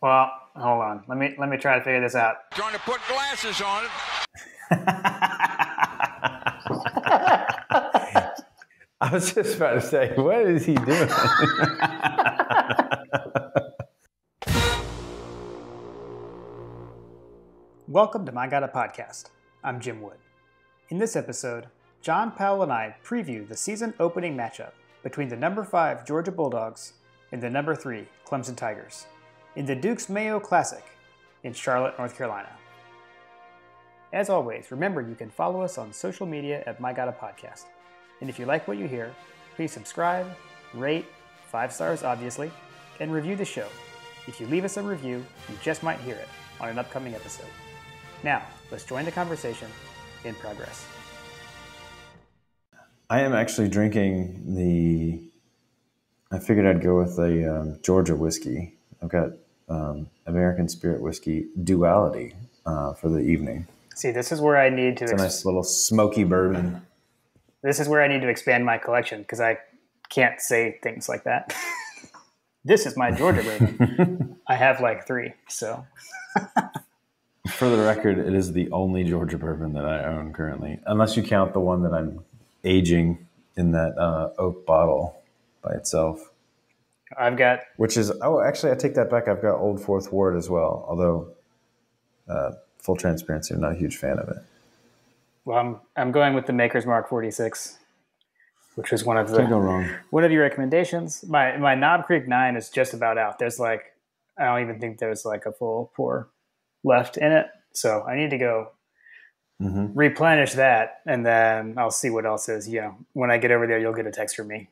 Well, hold on. Let me let me try to figure this out. Trying to put glasses on it. I was just about to say, what is he doing? Welcome to My God a Podcast. I'm Jim Wood. In this episode, John Powell and I preview the season opening matchup between the number 5 Georgia Bulldogs and the number 3 Clemson Tigers in the Duke's Mayo Classic in Charlotte, North Carolina. As always, remember you can follow us on social media at My God a Podcast. And if you like what you hear, please subscribe, rate, five stars obviously, and review the show. If you leave us a review, you just might hear it on an upcoming episode. Now, let's join the conversation in progress. I am actually drinking the. I figured I'd go with the um, Georgia whiskey. I've got um, American Spirit whiskey duality uh, for the evening. See, this is where I need to. It's a nice little smoky bourbon. This is where I need to expand my collection because I can't say things like that. this is my Georgia bourbon. I have like three, so. For the record, it is the only Georgia bourbon that I own currently, unless you count the one that I'm aging in that uh, oak bottle by itself. I've got. Which is oh, actually, I take that back. I've got Old Fourth Ward as well. Although, uh, full transparency, I'm not a huge fan of it. Well, I'm I'm going with the Maker's Mark 46, which was one of the Can't go wrong. one of your recommendations. My my Knob Creek Nine is just about out. There's like I don't even think there's like a full pour left in it, so I need to go hmm replenish that, and then I'll see what else is. You know, when I get over there, you'll get a text from me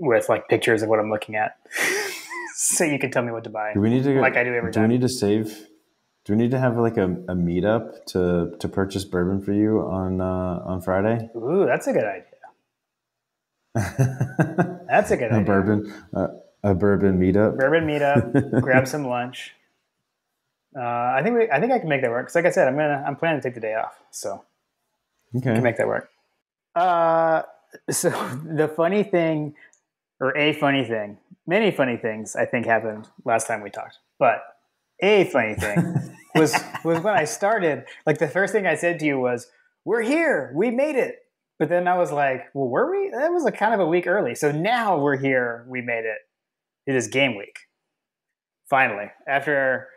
with like pictures of what I'm looking at, so you can tell me what to buy. Do we need to Like I do every time. Do we need to save? Do we need to have like a, a meetup to to purchase bourbon for you on uh, on Friday? Ooh, that's a good idea. That's a good a idea. bourbon uh, a bourbon meetup. bourbon meetup, grab some lunch. Uh, I think we, I think I can make that work. Cause like I said, I'm gonna I'm planning to take the day off, so I can make that work. Uh, so the funny thing, or a funny thing, many funny things I think happened last time we talked, but a funny thing was was when I started. Like the first thing I said to you was, "We're here, we made it." But then I was like, "Well, were we?" That was a kind of a week early. So now we're here, we made it. It is game week. Finally, after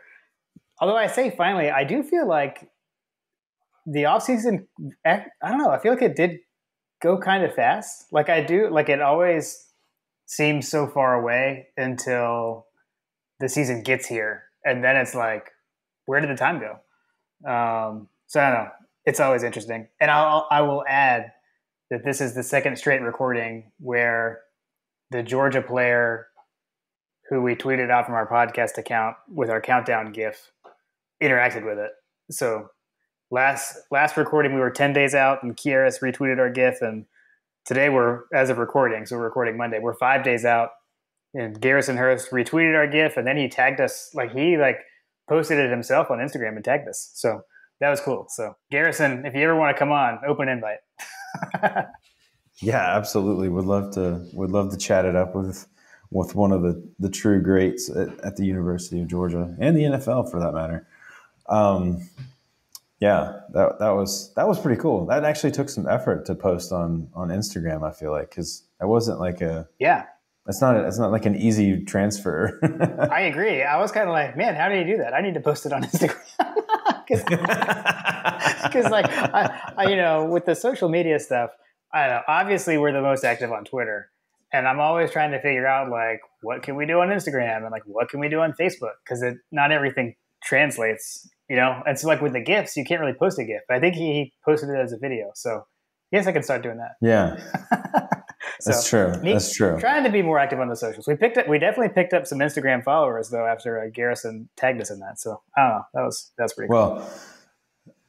although I say finally, I do feel like the off season. Eh, I don't know, I feel like it did go kind of fast. Like I do, like it always seems so far away until the season gets here. And then it's like, where did the time go? Um, so I don't know. It's always interesting. And I'll, I will add that this is the second straight recording where the Georgia player who we tweeted out from our podcast account with our countdown GIF interacted with it. So last last recording we were 10 days out and Kieris retweeted our GIF and today we're as of recording, so we're recording Monday. We're five days out and Garrison Hearst retweeted our GIF and then he tagged us like he like posted it himself on Instagram and tagged us. So that was cool. So Garrison, if you ever want to come on, open invite. Yeah, absolutely. Would love to. Would love to chat it up with with one of the the true greats at, at the University of Georgia and the NFL for that matter. Um, yeah, that that was that was pretty cool. That actually took some effort to post on on Instagram. I feel like because it wasn't like a. yeah, It's not. It's not like an easy transfer. I agree. I was kind of like, man, how do you do that? I need to post it on Instagram. Because, like, I, I, you know, with the social media stuff, I know. Obviously, we're the most active on Twitter, and I'm always trying to figure out like what can we do on Instagram and like what can we do on Facebook because it not everything translates, you know. And so, like with the gifs, you can't really post a gif. But I think he, he posted it as a video, so I guess I can start doing that. yeah, So, that's true. neat. That's true. Trying to be more active on the socials. We picked up. We definitely picked up some Instagram followers though after uh, Garrison tagged us in that. So I don't know. That was that's pretty cool. Well,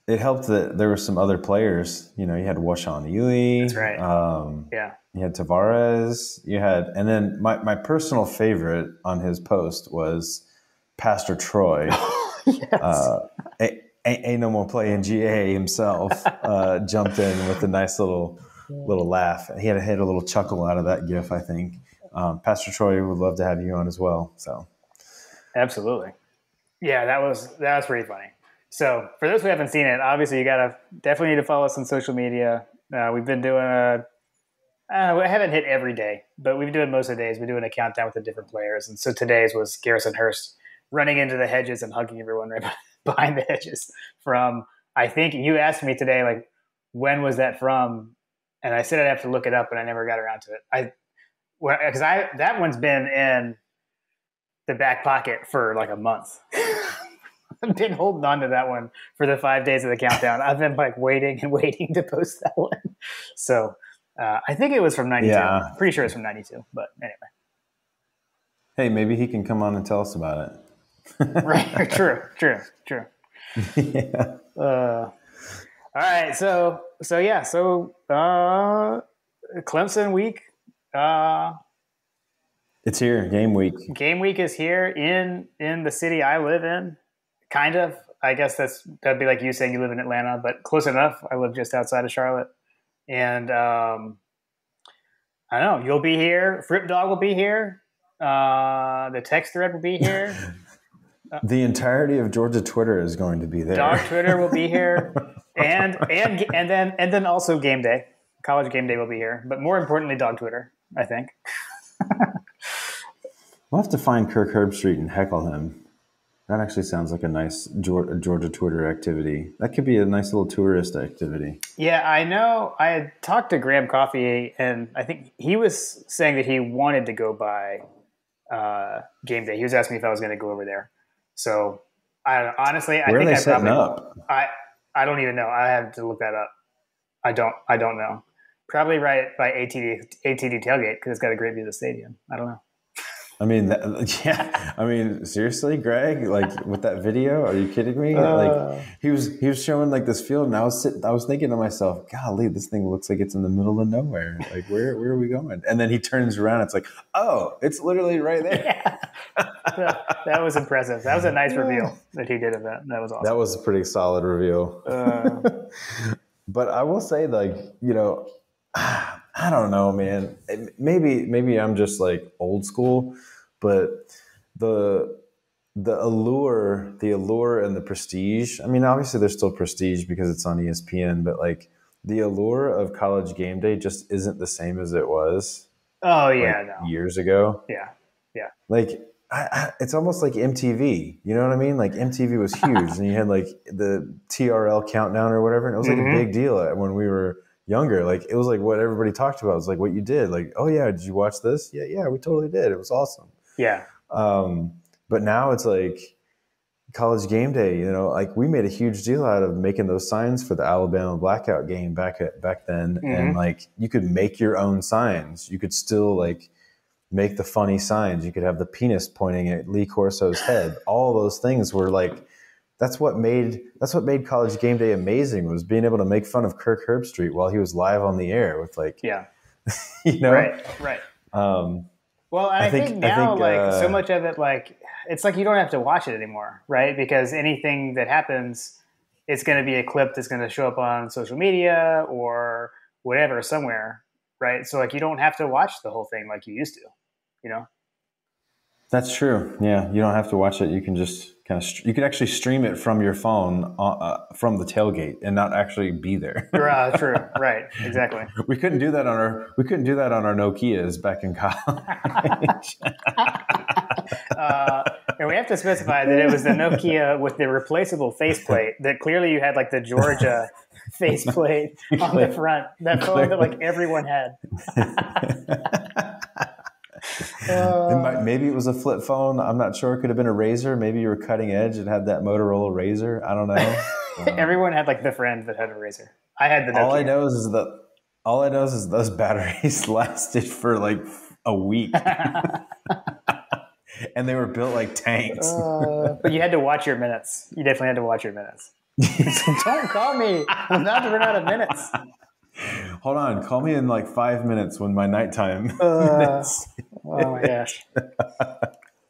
it helped that there were some other players. You know, you had Washawn Ely. That's right. Um, Yeah. you had Tavares. You had, and then my, my personal favorite on his post was Pastor Troy. yes. uh, a, a, a no more play in GA himself uh, jumped in with a nice little little laugh. He had, had a little chuckle out of that gif, I think. Um, Pastor Troy would love to have you on as well. So Absolutely. Yeah, that was that was pretty funny. So for those who haven't seen it, obviously you gotta definitely need to follow us on social media. Uh, we've been doing a. Uh, I haven't hit every day, but we've been doing most of the days. We're doing a countdown with the different players, and so today's was Garrison Hearst running into the hedges and hugging everyone right behind the hedges. From I think you asked me today, like when was that from, and I said I'd have to look it up, and I never got around to it. I because I that one's been in the back pocket for like a month. I've been holding on to that one for the five days of the countdown. I've been like waiting and waiting to post that one. So uh, I think it was from '92. Yeah. Pretty sure it's from '92. But anyway, Hey, maybe he can come on and tell us about it. Right? true, true, true. yeah. Uh, all right, so so yeah, so uh, Clemson week, uh, It's here, game week. game week is here in in the city I live in. Kind of, I guess that's that'd be like you saying you live in Atlanta, but close enough. I live just outside of Charlotte, and um, I don't know. You'll be here. Fruit Dog will be here. Uh, the text thread will be here. The entirety of Georgia Twitter is going to be there. Dog Twitter will be here, and and and then and then also game day, college game day will be here. But more importantly, Dog Twitter, I think. We'll have to find Kirk Herbstreit and heckle him. That actually sounds like a nice Georgia Twitter activity. That could be a nice little tourist activity. Yeah, I know. I had talked to Graham Coffee, and I think he was saying that he wanted to go by uh, game day. He was asking me if I was going to go over there. So, I honestly, I Where think I probably, up? I I don't even know. I have to look that up. I don't. I don't know. Probably right by ATD ATD tailgate because it's got a great view of the stadium. I don't know. I mean, that, yeah. I mean, seriously, Greg, like with that video, are you kidding me? Uh. like he was he was showing like this field, and I was sitting, I was thinking to myself, golly, this thing looks like it's in the middle of nowhere. Like where where are we going? And then he turns around, it's like, oh, it's literally right there. that, that was impressive. That was a nice reveal that he did of that. That was awesome. That was a pretty solid reveal. Uh, But I will say, like, you know, I don't know, man. Maybe maybe I'm just like old school, but the the allure, the allure and the prestige. I mean, obviously there's still prestige because it's on ESPN, but like the allure of college game day just isn't the same as it was oh like, yeah, no, years ago. yeah, yeah. Like I, I, it's almost like MTV. You know what I mean? Like MTV was huge, and you had like the TRL countdown or whatever, and it was like Mhm. a big deal when we were younger. Like it was like what everybody talked about. It was like what you did. Like, oh yeah, did you watch this? Yeah, yeah, we totally did. It was awesome. yeah, Um, but now it's like college game day. You know, like we made a huge deal out of making those signs for the Alabama blackout game back at back then, and like you could make your own signs. You could still like make the funny signs. You could have the penis pointing at Lee Corso's head. All those things were like that's what made that's what made college game day amazing was being able to make fun of Kirk Herbstreit while he was live on the air with like yeah. you know Right, right. um Well, and I, I think, think- I now, think, like uh, so much of it, like it's like you don't have to watch it anymore, right? Because anything that happens, it's going to be a clip that's going to show up on social media or whatever somewhere, right? So like you don't have to watch the whole thing like you used to, you know? That's true. Yeah, you don't have to watch it. You can just kind of you could actually stream it from your phone uh, uh, from the tailgate and not actually be there. Uh, true, right? Exactly. we couldn't do that on our we couldn't do that on our Nokia's back in college. Uh, and we have to specify that it was the Nokia with the replaceable faceplate. That clearly you had like the Georgia faceplate on the front. That phone that like everyone had. It might- maybe it was a flip phone. I'm not sure. It could have been a razor. Maybe you were cutting edge. It had that Motorola RAZR. I don't know. Everyone had like the friend that had a razor. I had the Nokia. all I know is, that all I know is, is those batteries lasted for like a week, and they were built like tanks. Uh, but you had to watch your minutes. You definitely had to watch your minutes. Don't call me. I'm about to run out of minutes. Hold on, call me in like five minutes when my nighttime Uh. Oh my gosh.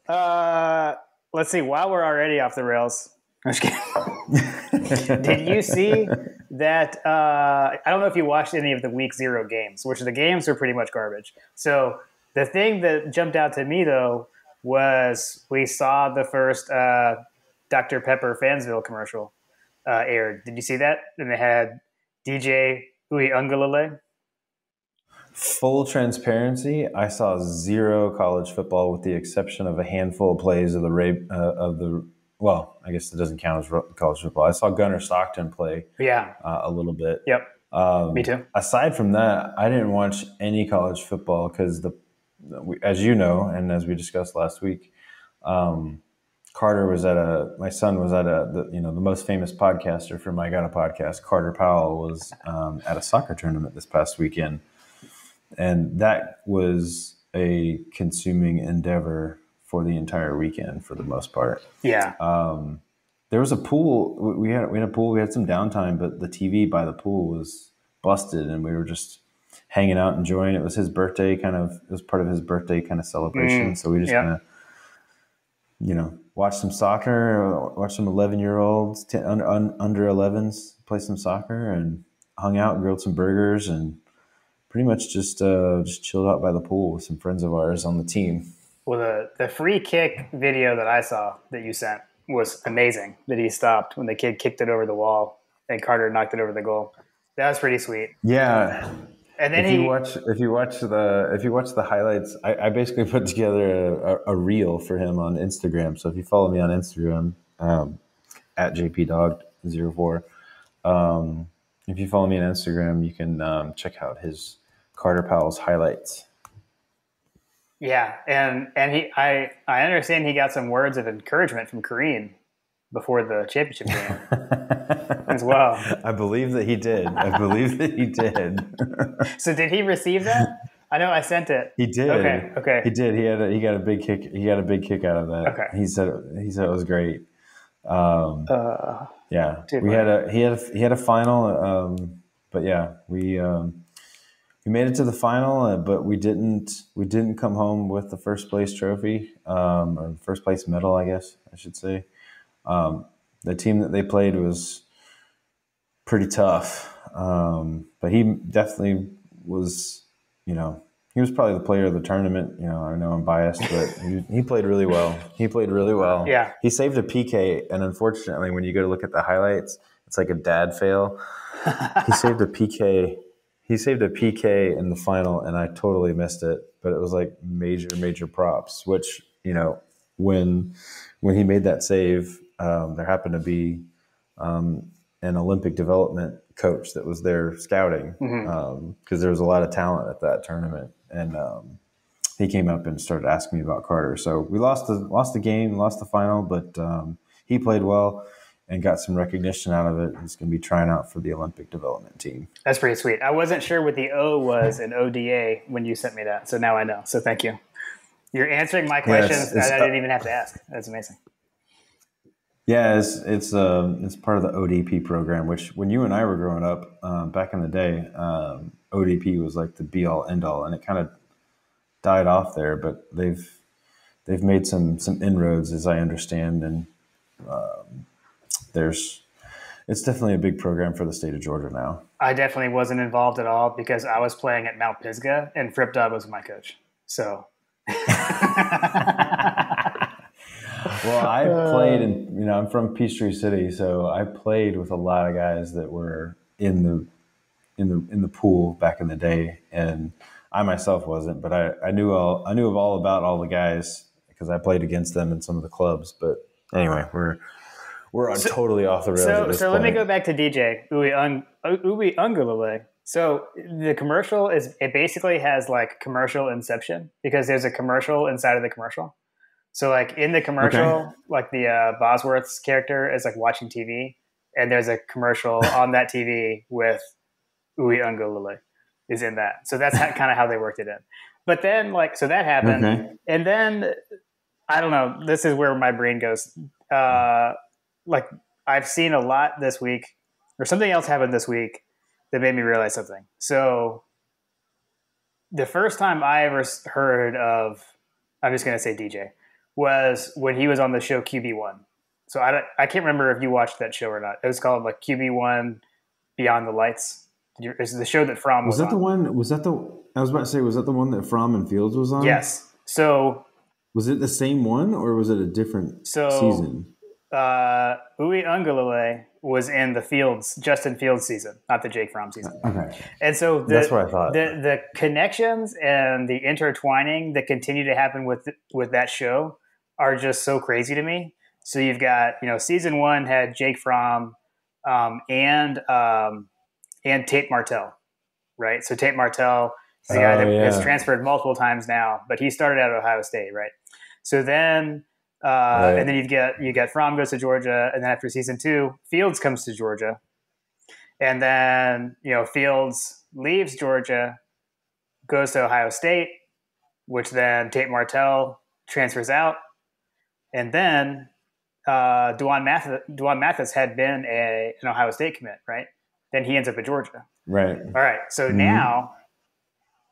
Uh, let's see. While we're already off the rails, I'm just kidding. Did you see that? Uh, I don't know if you watched any of the week zero games, which the games were pretty much garbage. So the thing that jumped out to me though was we saw the first uh, Dr. Pepper Fansville commercial uh, aired. Did you see that? And they had DJ Uiagalelei. Full transparency, I saw zero college football with the exception of a handful of plays of the Ra- uh, of the well, I guess it doesn't count as college football. I saw Gunnar Stockton play Yeah. uh, a little bit. Yep. Um, Me too. Aside from that, I didn't watch any college football because the, as you know, and as we discussed last week, um, Carter was at a. My son was at a. The, you know, the most famous podcaster from My God a Podcast, Carter Powell, was um, at a soccer tournament this past weekend, and that was a consuming endeavor for the entire weekend for the most part Yeah. um, there was a pool. we- had we had a pool. We had some downtime, but the TV by the pool was busted, and we were just hanging out, enjoying. It It was his birthday, kind of. It was part of his birthday kind of celebration. Mm, so we just yeah. kind of, you know, watched some soccer, watched some eleven year olds, t- un, un, under 11s play some soccer, and hung out, grilled some burgers, and pretty much just uh, just chilled out by the pool with some friends of ours on the team. Well, the, the free kick video that I saw that you sent was amazing that he stopped when the kid kicked it over the wall and Carter knocked it over the goal. That was pretty sweet. Yeah, And then if he, you watch if you watch the if you watch the highlights I, I basically put together a, a, reel for him on instagram. So if you follow me on instagram um, at jpdog04 um, if you follow me on instagram you can um, check out his carter powell's highlights. Yeah, and and he, I, I understand he got some words of encouragement from Kareem before the championship game as well. i believe that he did i believe that he did So did he receive that? I know I sent it. he did Okay, okay. he did he had a, he got a big kick he got a big kick out of that Okay. he said he said it was great um, Uh, Yeah, Dude, we right. had a he had a, he had a final, um, but yeah, we um, we made it to the final, uh, but we didn't we didn't come home with the first place trophy um, or first place medal, I guess I should say. Um, the team that they played was pretty tough, um, but he definitely was, you know. He was probably the player of the tournament. You know, I know I'm biased, but he, he played really well. He played really well. Yeah. He saved a PK, and unfortunately, when you go to look at the highlights, it's like a dad fail. he saved a PK. He saved a PK in the final, and I totally missed it. But it was like major, major props. Which you know, when when he made that save, um, there happened to be um, an Olympic development coach that was there scouting because there was a lot of talent at that tournament, and um, he came up and started asking me about Carter. So we lost the lost the game, lost the final, but um, he played well and got some recognition out of it. He's going to be trying out for the Olympic development team. that's pretty sweet. I wasn't sure what the O was in ODA when you sent me that, so now I know. So thank you. You're answering my questions it's- that I didn't even have to ask. That's amazing. Yeah, it's it's um, it's part of the ODP program. Which when you and I were growing up um, back in the day, um, ODP was like the be all end all, and it kind of died off there. But they've they've made some some inroads, as I understand, and um, there's it's definitely a big program for the state of Georgia now. I definitely wasn't involved at all because I was playing at Mount Pisgah and Fripp Dog was my coach. So Well, I played in, um, you know, I'm from Peachtree City, so I played with a lot of guys that were in the in the in the pool back in the day, and I myself wasn't, but I, I knew all I knew of all about all the guys because I played against them in some of the clubs. But anyway, we're we're on totally off the rails. So, so let me go back to DJ Uwe Un- Uwe. So the commercial is it basically has like commercial inception because there's a commercial inside of the commercial. So like in the commercial, Okay. like the uh, Bosworth's character is like watching TV, and there's a commercial on that TV with Uwe Ungalale is in that. So that's kind of how they worked it in. But then like so that happened, Okay. and then I don't know. This is where my brain goes. Uh, like I've seen a lot this week, or something else happened this week that made me realize something. So the first time I ever heard of, I'm just going to say DJ, was when he was on the show QB1. So I, I can't remember if you watched that show or not. It was called like QB1 Beyond the Lights. Did you, it's the show that Fromm was, Was that the one? Was that the? I was about to say, was that the one that Fromm and Fields was on? Yes. So Was it the same one, or was it a different So- season? uh, Ui Ungalale was in the Fields, Justin Fields season, not the Jake Fromm season. Okay. And so the, That's what I thought. The the connections and the intertwining that continue to happen with with that show are just so crazy to me. So you've got you know season one had Jake Fromm um, and um, and Tate Martell, right? So Tate Martell is the guy Oh, that yeah. has transferred multiple times now, but he started out at Ohio State, right? So then. Uh, Right. And then you get you get Fromm goes to Georgia, and then after season two, Fields comes to Georgia, and then you know Fields leaves Georgia, goes to Ohio State, which then Tate Martell transfers out, and then uh, Dwan Mathis, Dwan Mathis had been a, an Ohio State commit, right? Then he ends up at Georgia. Right. All right, so Mhm. now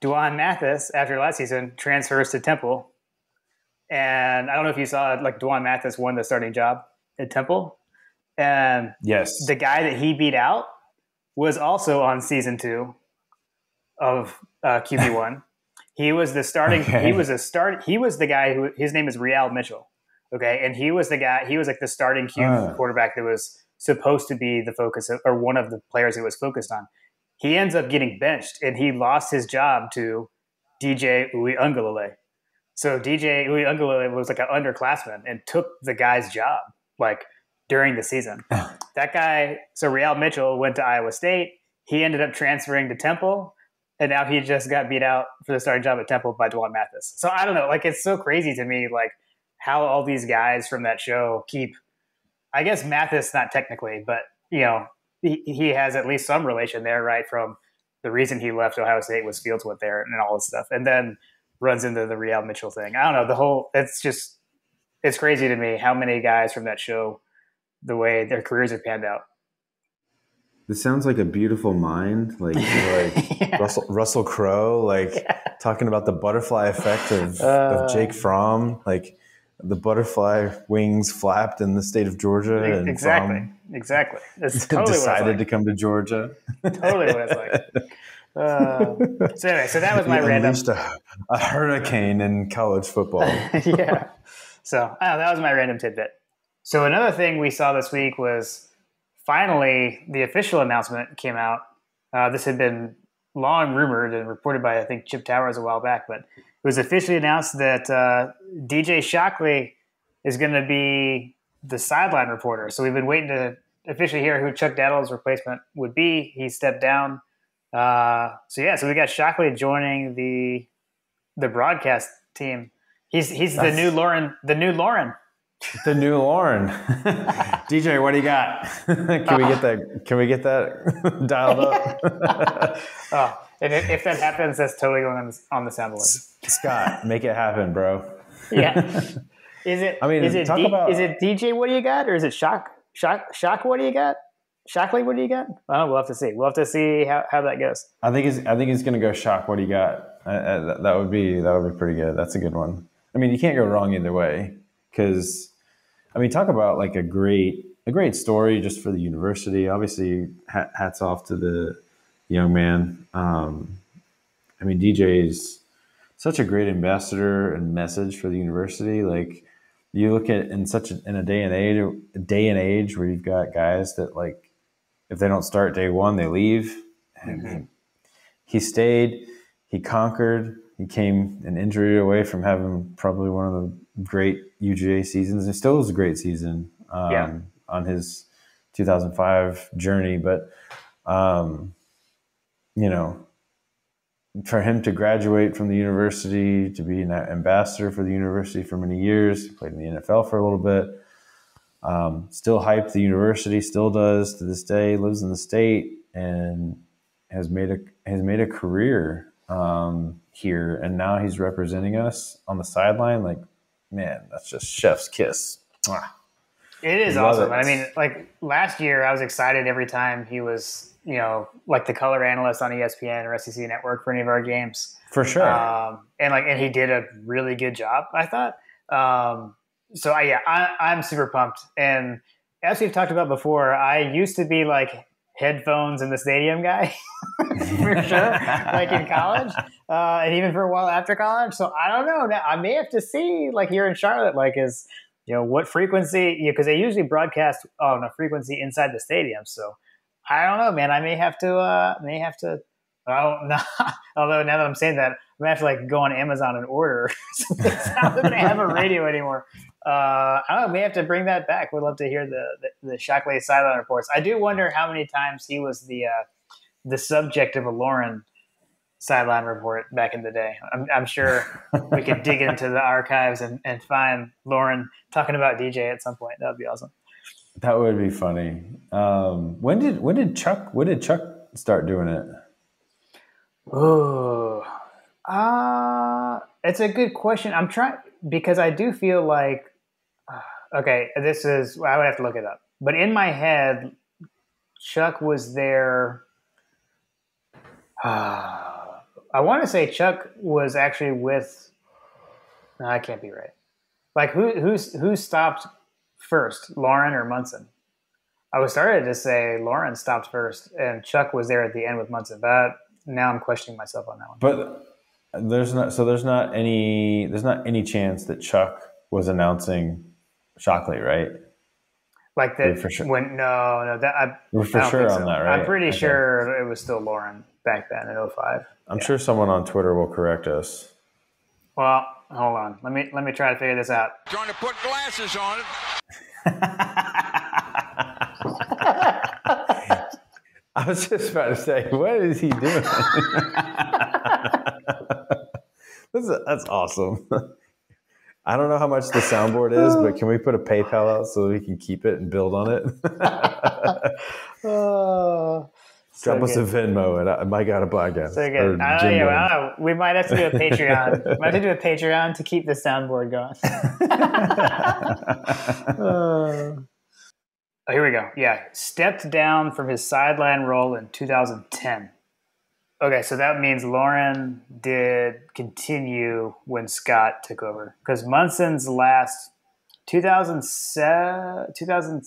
Dwan Mathis, after last season, transfers to Temple, and I don't know if you saw like Dwan Mathis won the starting job at Temple, and Yes. the guy that he beat out was also on season two of uh, QB one. he was the starting. Okay. He was a start. He was the guy who his name is Re-al Mitchell. Okay, and he was the guy. He was like the starting Q Ah. quarterback that was supposed to be the focus of, or one of the players it was focused on. He ends up getting benched, and he lost his job to DJ Ui Ungalale. So DJ Ui Ungalale was like an underclassman and took the guy's job like during the season. that guy, so Re-al Mitchell went to Iowa State. He ended up transferring to Temple, and now he just got beat out for the starting job at Temple by Dwan Mathis. So I don't know, like it's so crazy to me, like how all these guys from that show keep. I guess Mathis not technically, but you know he, he has at least some relation there, right? From the reason he left Ohio State was Fields went there and all this stuff, and then runs into the Re-al Mitchell thing. I don't know the whole. It's just it's crazy to me how many guys from that show, the way their careers have panned out. This sounds like a beautiful mind, like like Yeah. Russell Russell Crowe, like talking about the butterfly effect of, Uh. of Jake Fromm, like the butterfly wings flapped in the state of Georgia, and exactly, exactly. It's totally decided what to come to Georgia. totally what it's like. Uh, so anyway, so that was my random. a, a hurricane in college football. yeah. So know, that was my random tidbit. So another thing we saw this week was finally the official announcement came out. Uh, this had been long rumored and reported by I think Chip Towers a while back, but it was officially announced that uh, DJ Shockley is going to be the sideline reporter. So we've been waiting to officially hear who Chuck Dowdle's replacement would be. He stepped down. Uh, so yeah, so we got Shockley joining the the broadcast team. He's he's the new Loran, the new Loran. The new Loran, DJ, what do you got? can we get that? Can we get that dialed up? Oh, and if, if that happens, that's totally going on, on the soundboard. Scott, make it happen, bro. Yeah. Is it? I mean, is it? talk D- about- is it DJ? What do you got, or is it Shock? Shock? Shock? What do you got? Shockley? What do you got? I don't know. We'll have to see. We'll have to see how, how that goes. I think he's. I think he's gonna go shock. What do you got? Uh, uh, that- that would be. That would be pretty good. That's a good one. I mean, you can't go wrong either way. Because, I mean, talk about like a great, a great story just for the university. Obviously, hats off to the young man. Um, I mean, DJ is such a great ambassador and message for the university. Like, you look at in such a, in a day and age, day and age where you've got guys that like, if they don't start day one, they leave. And he stayed, he conquered, he came an injury away from having probably one of the great UGA seasons. It still was a great season um, Yeah. on his 2005 journey, but um, you know, for him to graduate from the university, to be an ambassador for the university for many years, played in the NFL for a little bit. Um, still hyped the university, still does to this day. Lives in the state and has made a has made a career um, here, and now he's representing us on the sideline. Like, man, that's just chef's kiss. It is Love awesome. it. I mean, like last year, I was excited every time he was, you know, like the color analyst on ESPN or SEC Network for any of our games. For sure. um, and like and he did a really good job i thought um, so I, yeah I, i'm super pumped and as we've talked about before i used to be like headphones in the stadium guy for sure like in college uh, and even for a while after college so i don't know now i may have to see like here in charlotte like is you know, what frequency? Because they usually broadcast on a frequency inside the stadium. So I don't know, man. I may have to, uh, may have to. I don't know. Although now that I'm saying that, I'm gonna have to like go on Amazon and order. so it's not they have a radio anymore. Uh, I don't know. We have to bring that back. We'd love to hear the the, the Shockley sideline reports. I do wonder how many times he was the uh, the subject of a Loran sideline report back in the day. I'm, I'm sure we could dig into the archives and, and find Loran talking about DJ at some point. That would be awesome. That would be funny. Um, when did when did Chuck when did Chuck start doing it? Oh, uh, it's a good question. I'm trying because I do feel like uh, okay, this is I would have to look it up. But in my head, Chuck was there. Uh, I want to say Chuck was actually with. No, I can't be right. Like who who's who stopped first, Loran or Munson? I was started to say Loran stopped first, and Chuck was there at the end with Munson. But now I'm questioning myself on that one. But there's not so there's not any there's not any chance that Chuck was announcing Shockley, right? Like that for sure. When no, no, that I We're for I sure on so. that, right? I'm pretty Okay. sure it was still Loran back then in 05. I'm sure someone on Twitter will correct us. Well, hold on. Let me let me try to figure this out. Trying to put glasses on it. I was just about to say, what is he doing? that's, that's awesome. I don't know how much the soundboard is, but can we put a PayPal out so we can keep it and build on it? Oh, Drop us a. Venmo and I might got a podcast. So good. I don't, know, I don't. We might have to do a Patreon. we might have to do a Patreon to keep the soundboard going. Uh, oh, here we go. Yeah, stepped down from his sideline role in 2010. Okay, so that means Loran did continue when Scott took over because Munson's last 2007, 2000,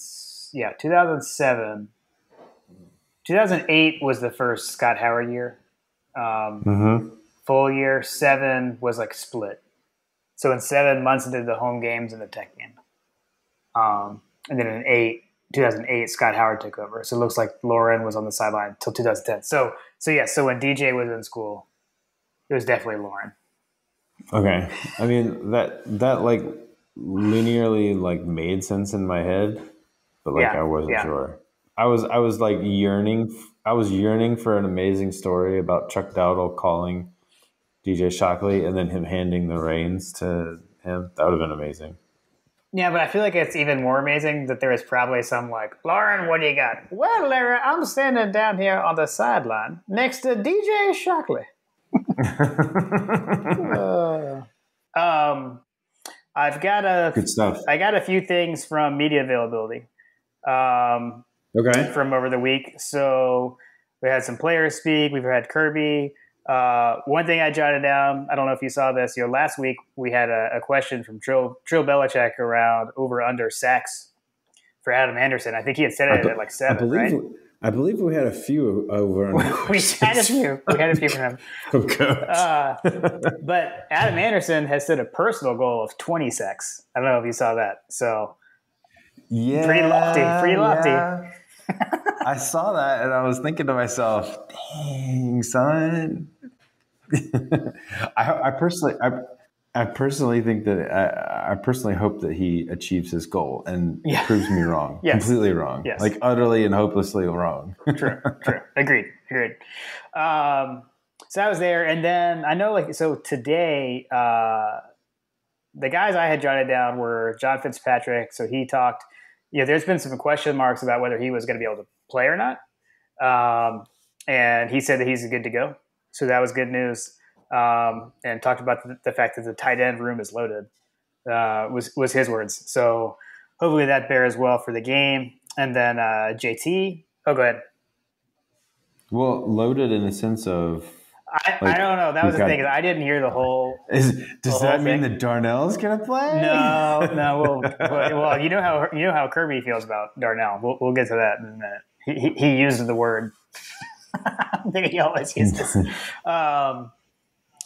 yeah, 2007. 2008 was the first Scott Howard year. Um, hmm full year. Seven was like split. So in seven months, did the home games and the tech game. Um, and then in eight, 2008, Scott Howard took over. So it looks like Loran was on the sideline until 2010. So, so yeah. So when DJ was in school, it was definitely Loran. Okay. I mean that that like linearly like made sense in my head, but like Yeah, I wasn't yeah. sure. I was I was like yearning I was yearning for an amazing story about Chuck Dowdle calling DJ Shockley and then him handing the reins to him. That would have been amazing. Yeah, but I feel like it's even more amazing that there is probably some like, Loran, what do you got? Well, Larry, I'm standing down here on the sideline next to DJ Shockley. Uh, um, I've got a Good stuff. I got a few things from media availability um, Okay. from over the week. So we had some players speak. We've had Kirby. Uh, one thing I jotted down. I don't know if you saw this. You know, last week we had a, a question from Trill Trill Belichick around over under sacks for Adam Anderson. I think he had said it be- at like I seven, believe right? I believe we had a few over we had a few. We had a few from him. Coach. Uh, but Adam Anderson has set a personal goal of 20 sacks. I don't know if you saw that. So yeah, pretty lofty, pretty lofty. yeah. I saw that and I was thinking to myself, "Dang, son." I, I personally, I, I personally think that I, I personally hope that he achieves his goal and Yeah. proves me wrong, Yes. completely wrong, Yes. like utterly and hopelessly wrong. true, true. Agreed, agreed. Um, so I was there, and then I know, like, so today, uh, the guys I had jotted down were John Fitzpatrick. So he talked. You know, there's been some question marks about whether he was going to be able to play or not, um, and he said that he's good to go. So that was good news. Um, and talked about the, the fact that the tight end room is loaded. Uh, was was his words. So hopefully that bears well for the game. And then uh, JT. Oh, go ahead. Well, loaded in the sense of I, Like, I don't know. That was the thing. I didn't hear the whole. is does whole that mean thing. that Darnell's gonna play? No, no. Well, well, well, you know how you know how Kirby feels about Darnell. We'll, we'll get to that in a minute. He, he, he used the word. I think he always uses. Um,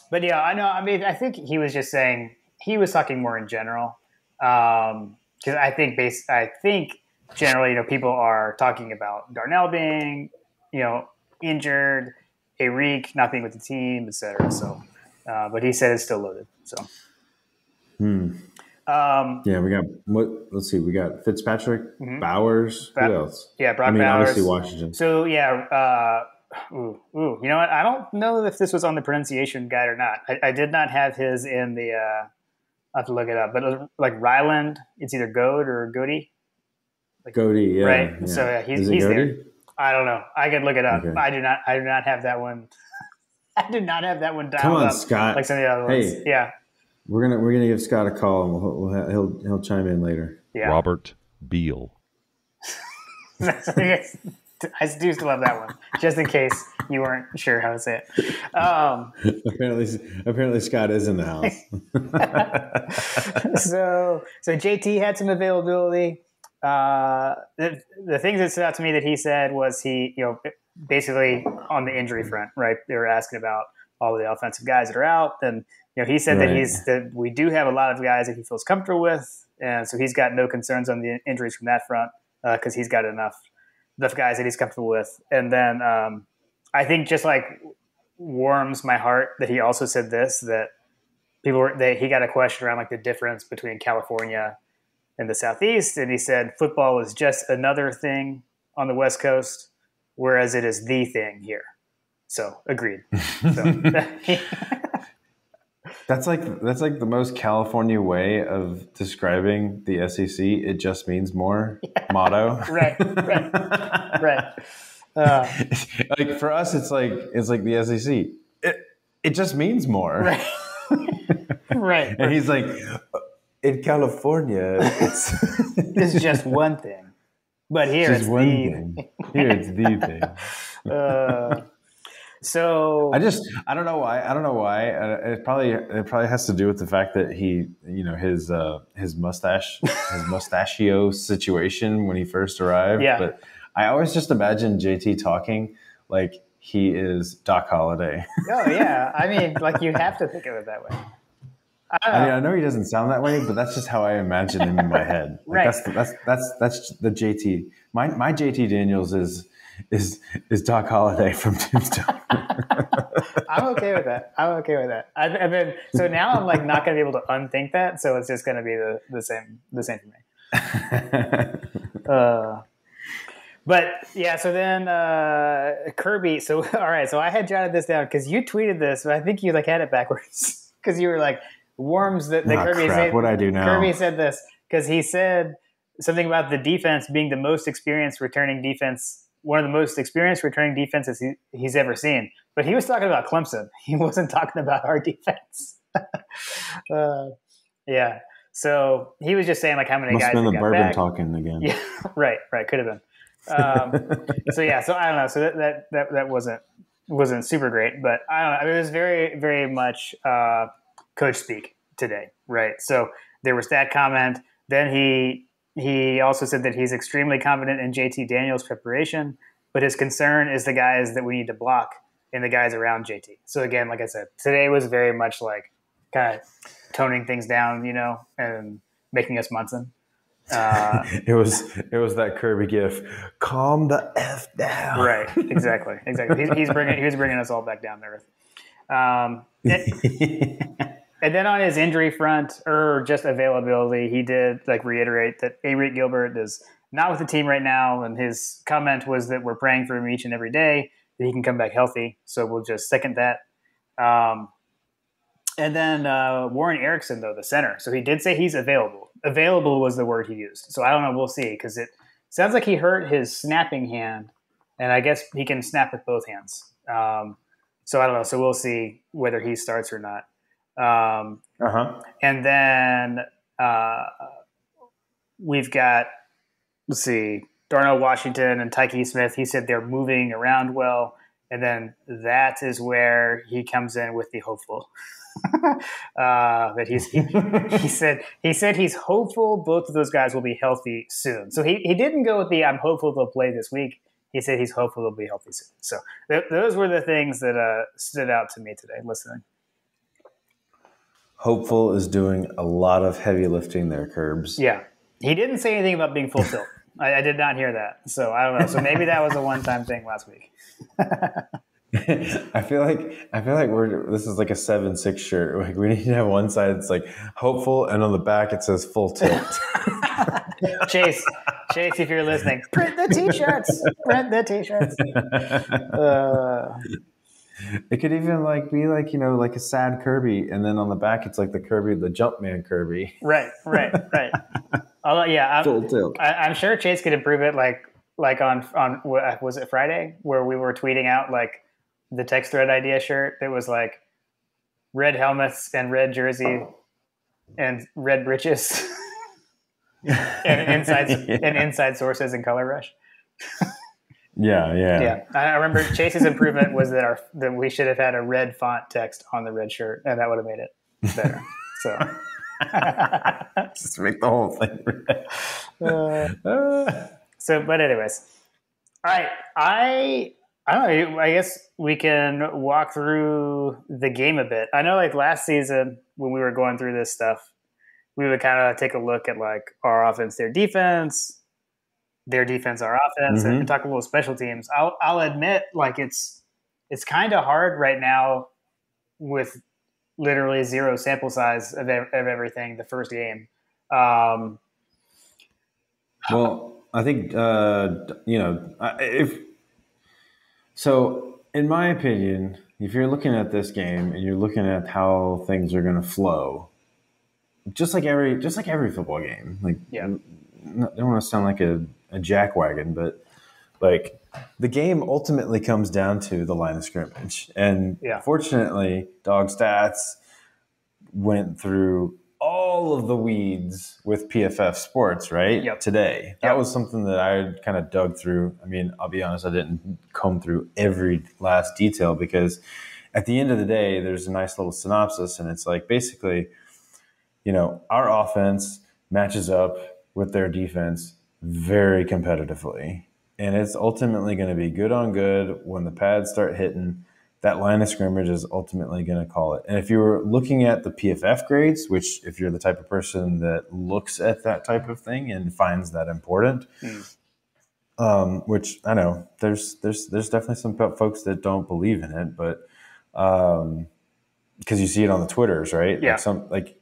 but yeah, I know. I mean, I think he was just saying he was talking more in general. Um, because I think base I think generally you know people are talking about Darnell being you know injured, Arik not being with the team, etc. So, uh, but he said it's still loaded. So. Hmm. Um, Yeah, we got what? Let's see. We got Fitzpatrick, Mhm. Bowers. Who else? yeah, Brock I mean, Bowers. obviously Washington. So yeah, uh, ooh, ooh, you know what? I don't know if this was on the pronunciation guide or not. I, I did not have his in the. Uh, I have to look it up, but it was like Ryland, it's either Goad or Goody. Like, Goody, yeah. Right, yeah. so, yeah, he's- he's there. I don't know. I could look it up. Okay. I do not. I do not have that one. I did not have that one dialed Come on, up Scott. like some of the other ones. Hey. Yeah, We're gonna we're gonna give Scott a call and we'll, we'll ha- he'll he'll chime in later. yeah. Robert Beal. I do still love that one, just in case you weren't sure how to say it. Um, apparently, apparently Scott is in the house. so so JT had some availability. Uh, the, the things that stood out to me that he said was he, you know, basically on the injury front, right? They were asking about all the offensive guys that are out, and you know, he said that he's that we do have a lot of guys that he feels comfortable with, and so he's got no concerns on the injuries from that front because he's got enough enough guys that he's comfortable with. And then um, I think just like warms my heart that he also said this that people were they, he got a question around like the difference between California and the Southeast, and he said football is just another thing on the West Coast, whereas it is the thing here. So agreed. So, That's like that's like the most California way of describing the SEC. It just means more motto. right, right, right. Uh, like for us, it's like it's like the SEC. It it just means more. right, right. And he's like, in California, it's It's just one thing, but here just it's one the thing. Here it's the thing. Uh, so I just I don't know why I don't know why uh, it probably it probably has to do with the fact that he you know his uh, his mustache his mustachio situation when he first arrived. Yeah. But I always just imagine JT talking like he is Doc Holliday. oh yeah, I mean, like you have to think of it that way. I I know. mean I know he doesn't sound that way, but that's just how I imagine him in my head. Like Right. That's the, that's that's that's the JT. My my JT Daniels is is is Doc Holliday from Tombstone. I'm okay with that. I'm okay with that. I, and then so now I'm like not gonna be able to unthink that, so it's just gonna be the, the same the same for me. Uh, but yeah, so then uh, Kirby. So all right, so I had jotted this down because you tweeted this, but I think you like had it backwards because you were like worms that the Ah, Kirby crap, said. what'd I do now? Kirby said this because he said something about the defense being the most experienced returning defense, one of the most experienced returning defenses he, he's ever seen. But he was talking about Clemson. He wasn't talking about our defense. uh, yeah. So he was just saying like how many Must guys have been the bourbon back. talking again. Yeah, right, right. Could have been. Um, so yeah, so I don't know. So that that that, that wasn't wasn't super great, but I don't know. I mean, it was very very much uh, coach speak today, right? So there was that comment. Then he he also said that he's extremely confident in JT Daniels' preparation, but his concern is the guys that we need to block and the guys around JT. So again, like I said, today was very much like kind of toning things down, you know, and making us Munson. Uh, It was it was that Kirby gif. Calm the f down. right exactly exactly he's, he's bringing he was bringing us all back down to earth um, and then on his injury front or just availability he did like reiterate that Arik Gilbert is not with the team right now and his comment was that we're praying for him each and every day that he can come back healthy so we'll just second that um, and then uh, Warren Ericson though the center so he did say he's available available was the word he used so I don't know we'll see because it sounds like he hurt his snapping hand and I guess he can snap with both hands. Um, so I don't know. So we'll see whether he starts or not. Um, Uh huh. and then uh, we've got let's see, Darnell Washington and Tykee Smith. He said they're moving around well, and then that is where he comes in with the hopeful. uh, that he's he, he said he said he's hopeful both of those guys will be healthy soon. So he, he didn't go with the I'm hopeful they'll play this week. He said he's hopeful they'll be healthy soon. So th- those were the things that uh, stood out to me today listening. Hopeful is doing a lot of heavy lifting there, Curbs. Yeah, He didn't say anything about being full tilt. I, I did not hear that. So I don't know. So maybe that was a one time thing last week. I feel like I feel like we're this is like a seven six shirt. Like we need to have one side it's like hopeful, and on the back it says full tilt. Chase, Chase, if you're listening, print the t-shirts. Print the t-shirts. Uh, it could even like be like you know like a sad Kirby, and then on the back it's like the Kirby, the Jumpman Kirby. right, right, right. Although, yeah, I'm, Full tilt. I, I'm sure Chase could improve it. Like, like on on what- was it Friday where we were tweeting out like the text thread idea shirt that was like red helmets and red jersey and red breeches and inside and inside sources and color rush. Yeah, yeah, Yeah, I remember Chase's improvement was that our that we should have had a red font text on the red shirt, and that would have made it better. So, Just make the whole thing. uh, Uh, so, but anyways, all right. I I don't know. I guess we can walk through the game a bit. I know, like last season when we were going through this stuff, we would kind of take a look at like our offense, their defense, their defense, our offense, Mhm. and talk a little special teams. I'll I'll admit, like it's it's kind of hard right now with literally zero sample size of, ev- of everything the first game. Um, well, I think uh, you know if so. In my opinion, if you're looking at this game and you're looking at how things are going to flow, just like every just like every football game, like Yeah. I don't want to sound like a, a jackwagon, but like the game ultimately comes down to the line of scrimmage. And Yeah. fortunately, Dog Stats went through all of the weeds with PFF Sports, right? Yep. Today. That Yep. was something that I kind of dug through. I mean, I'll be honest, I didn't comb through every last detail because at the end of the day, there's a nice little synopsis, and it's like basically, you know, our offense matches up with their defense very competitively. And it's ultimately going to be good on good when the pads start hitting. That line of scrimmage is ultimately going to call it. And if you were looking at the PFF grades, which if you're the type of person that looks at that type of thing and finds that important, Mm. um, which I know there's there's there's definitely some folks that don't believe in it, but um, because you see it on the Twitters, right? Yeah. Like some like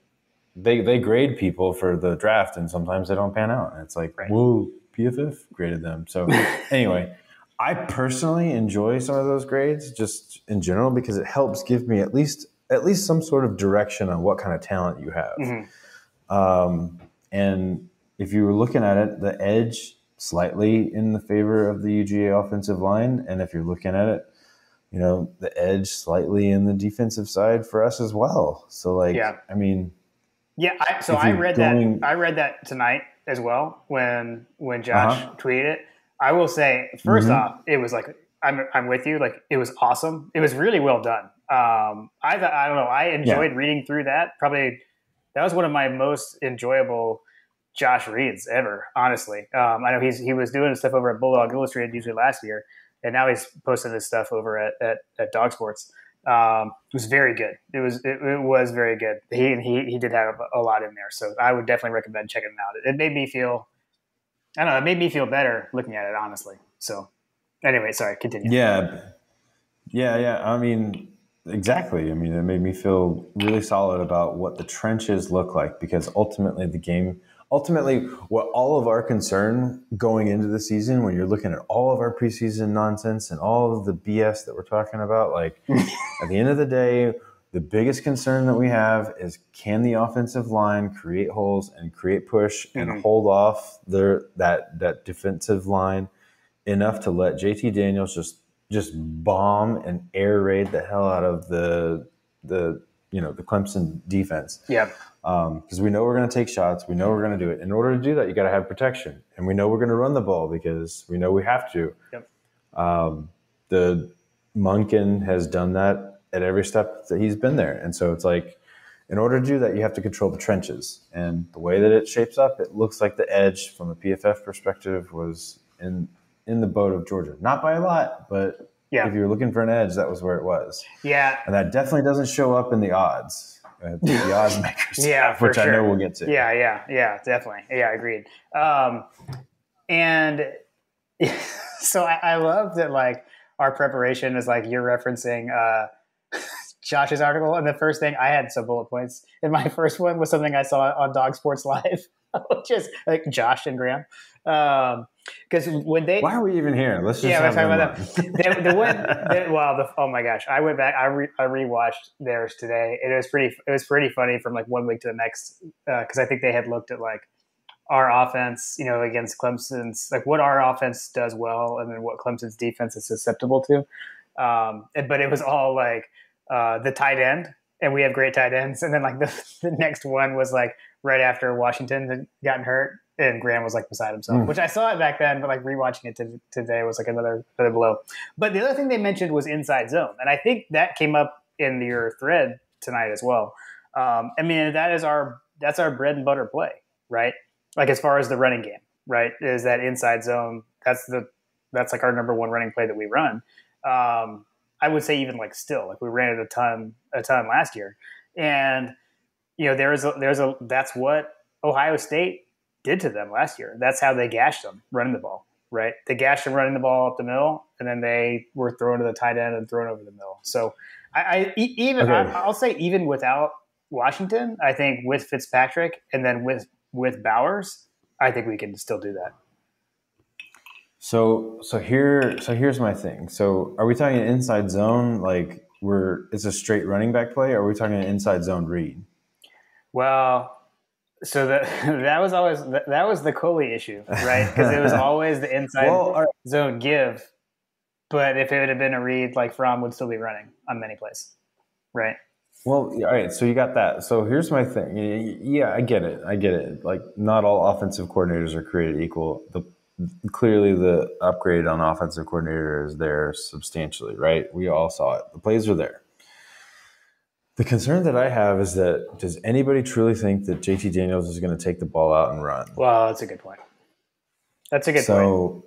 they they grade people for the draft, and sometimes they don't pan out, and it's like, Right. whoa, PFF graded them. So anyway, I personally enjoy some of those grades just in general because it helps give me at least at least some sort of direction on what kind of talent you have. Mhm. Um, and if you were looking at it, the edge slightly in the favor of the UGA offensive line, and if you're looking at it, you know, the edge slightly in the defensive side for us as well. So, like, Yeah. I mean, Yeah, I, so I read going- that. I read that tonight as well when when Josh Uh-huh. tweeted it. I will say, 1st Mhm. off, it was like I'm I'm with you. Like it was awesome. It was really well done. Um, I thought I don't know. I enjoyed reading through that. Probably that was one of my most enjoyable Josh reads ever. Honestly, um, I know he's he was doing stuff over at Bulldog Illustrated usually last year, and now he's posting his stuff over at at, at Dog Sports. Um, it was very good. It was it, it was very good. He he he did have a lot in there, so I would definitely recommend checking it out. It, it made me feel, I don't know, it made me feel better looking at it honestly. So anyway, sorry, continue. yeah, yeah, yeah. I mean, exactly. I mean, it made me feel really solid about what the trenches look like because ultimately the game, ultimately, what all of our concern going into the season, when you're looking at all of our preseason nonsense and all of the BS that we're talking about, like at the end of the day, the biggest concern that we have is can the offensive line create holes and create push and mm-hmm. hold off their that that defensive line enough to let JT Daniels just just bomb and air raid the hell out of the the you know the Clemson defense Yeah, because we know we're going to take shots. We know we're going to do it. In order to do that, you got to have protection, and we know we're going to run the ball because we know we have to. Yep. Um, the Monken has done that at every step that he's been there, and so it's like, in order to do that, you have to control the trenches. And the way that it shapes up, it looks like the edge from a PFF perspective was in in the boat of Georgia, not by a lot, but Yeah. if you were looking for an edge, that was where it was, yeah, and that definitely doesn't show up in the odds. uh, the odds makers. Yeah, for which I know we'll get to. Yeah, yeah, yeah, definitely. Yeah, I agreed. Um, and so I, I love that like our preparation is like you're referencing uh, Josh's article, and the first thing I had some bullet points, and my first one was something I saw on Dog Sports Live, which is like Josh and Graham, because when they Why are we even here? Let's just yeah, we're talking about that. The, the one, the, well, the, oh my gosh, I went back. I re, I rewatched theirs today. It was pretty. It was pretty funny from like one week to the next because I think they had looked at like our offense, you know, against Clemson's, like what our offense does well, and then what Clemson's defense is susceptible to. Um, and- but it was all like uh, the tight end, and we have great tight ends. And then like the, the next one was like right after Washington had gotten hurt, and Graham was like beside himself, Mm. which I saw it back then, but like rewatching it to, today was like another another blow. But the other thing they mentioned was inside zone, and I think that came up in your thread tonight as well. Um, I mean, that is our that's our bread and butter play, right? Like as far as the running game, right? Is that inside zone? That's the that's like our number one running play that we run. Um, I would say even like still, like we ran it a ton a ton last year, and you know there's a there's a that's what Ohio State did to them last year. That's how they gashed them running the ball, right? They gashed them running the ball up the middle, and then they were thrown to the tight end and thrown over the middle. So I, I even Okay. I, I'll say even without Washington, I think with Fitzpatrick and then with with Bowers, I think we can still do that. So so here so here's my thing. So are we talking an inside zone like we're it's a straight running back play, or are we talking an inside zone read? Well, so that that was always that was the Coley issue, right? Because it was always the inside Well, right. zone give. But if it would have been a read, like Fromm would still be running on many plays, right? Well, all right. So you got that. So here's my thing. Yeah, I get it. I get it. Like not all offensive coordinators are created equal. The clearly the upgrade on offensive coordinator is there substantially, right? We all saw it. The plays are there. The concern that I have is that does anybody truly think that JT Daniels is going to take the ball out and run? Well, that's a good point. That's a good point. so,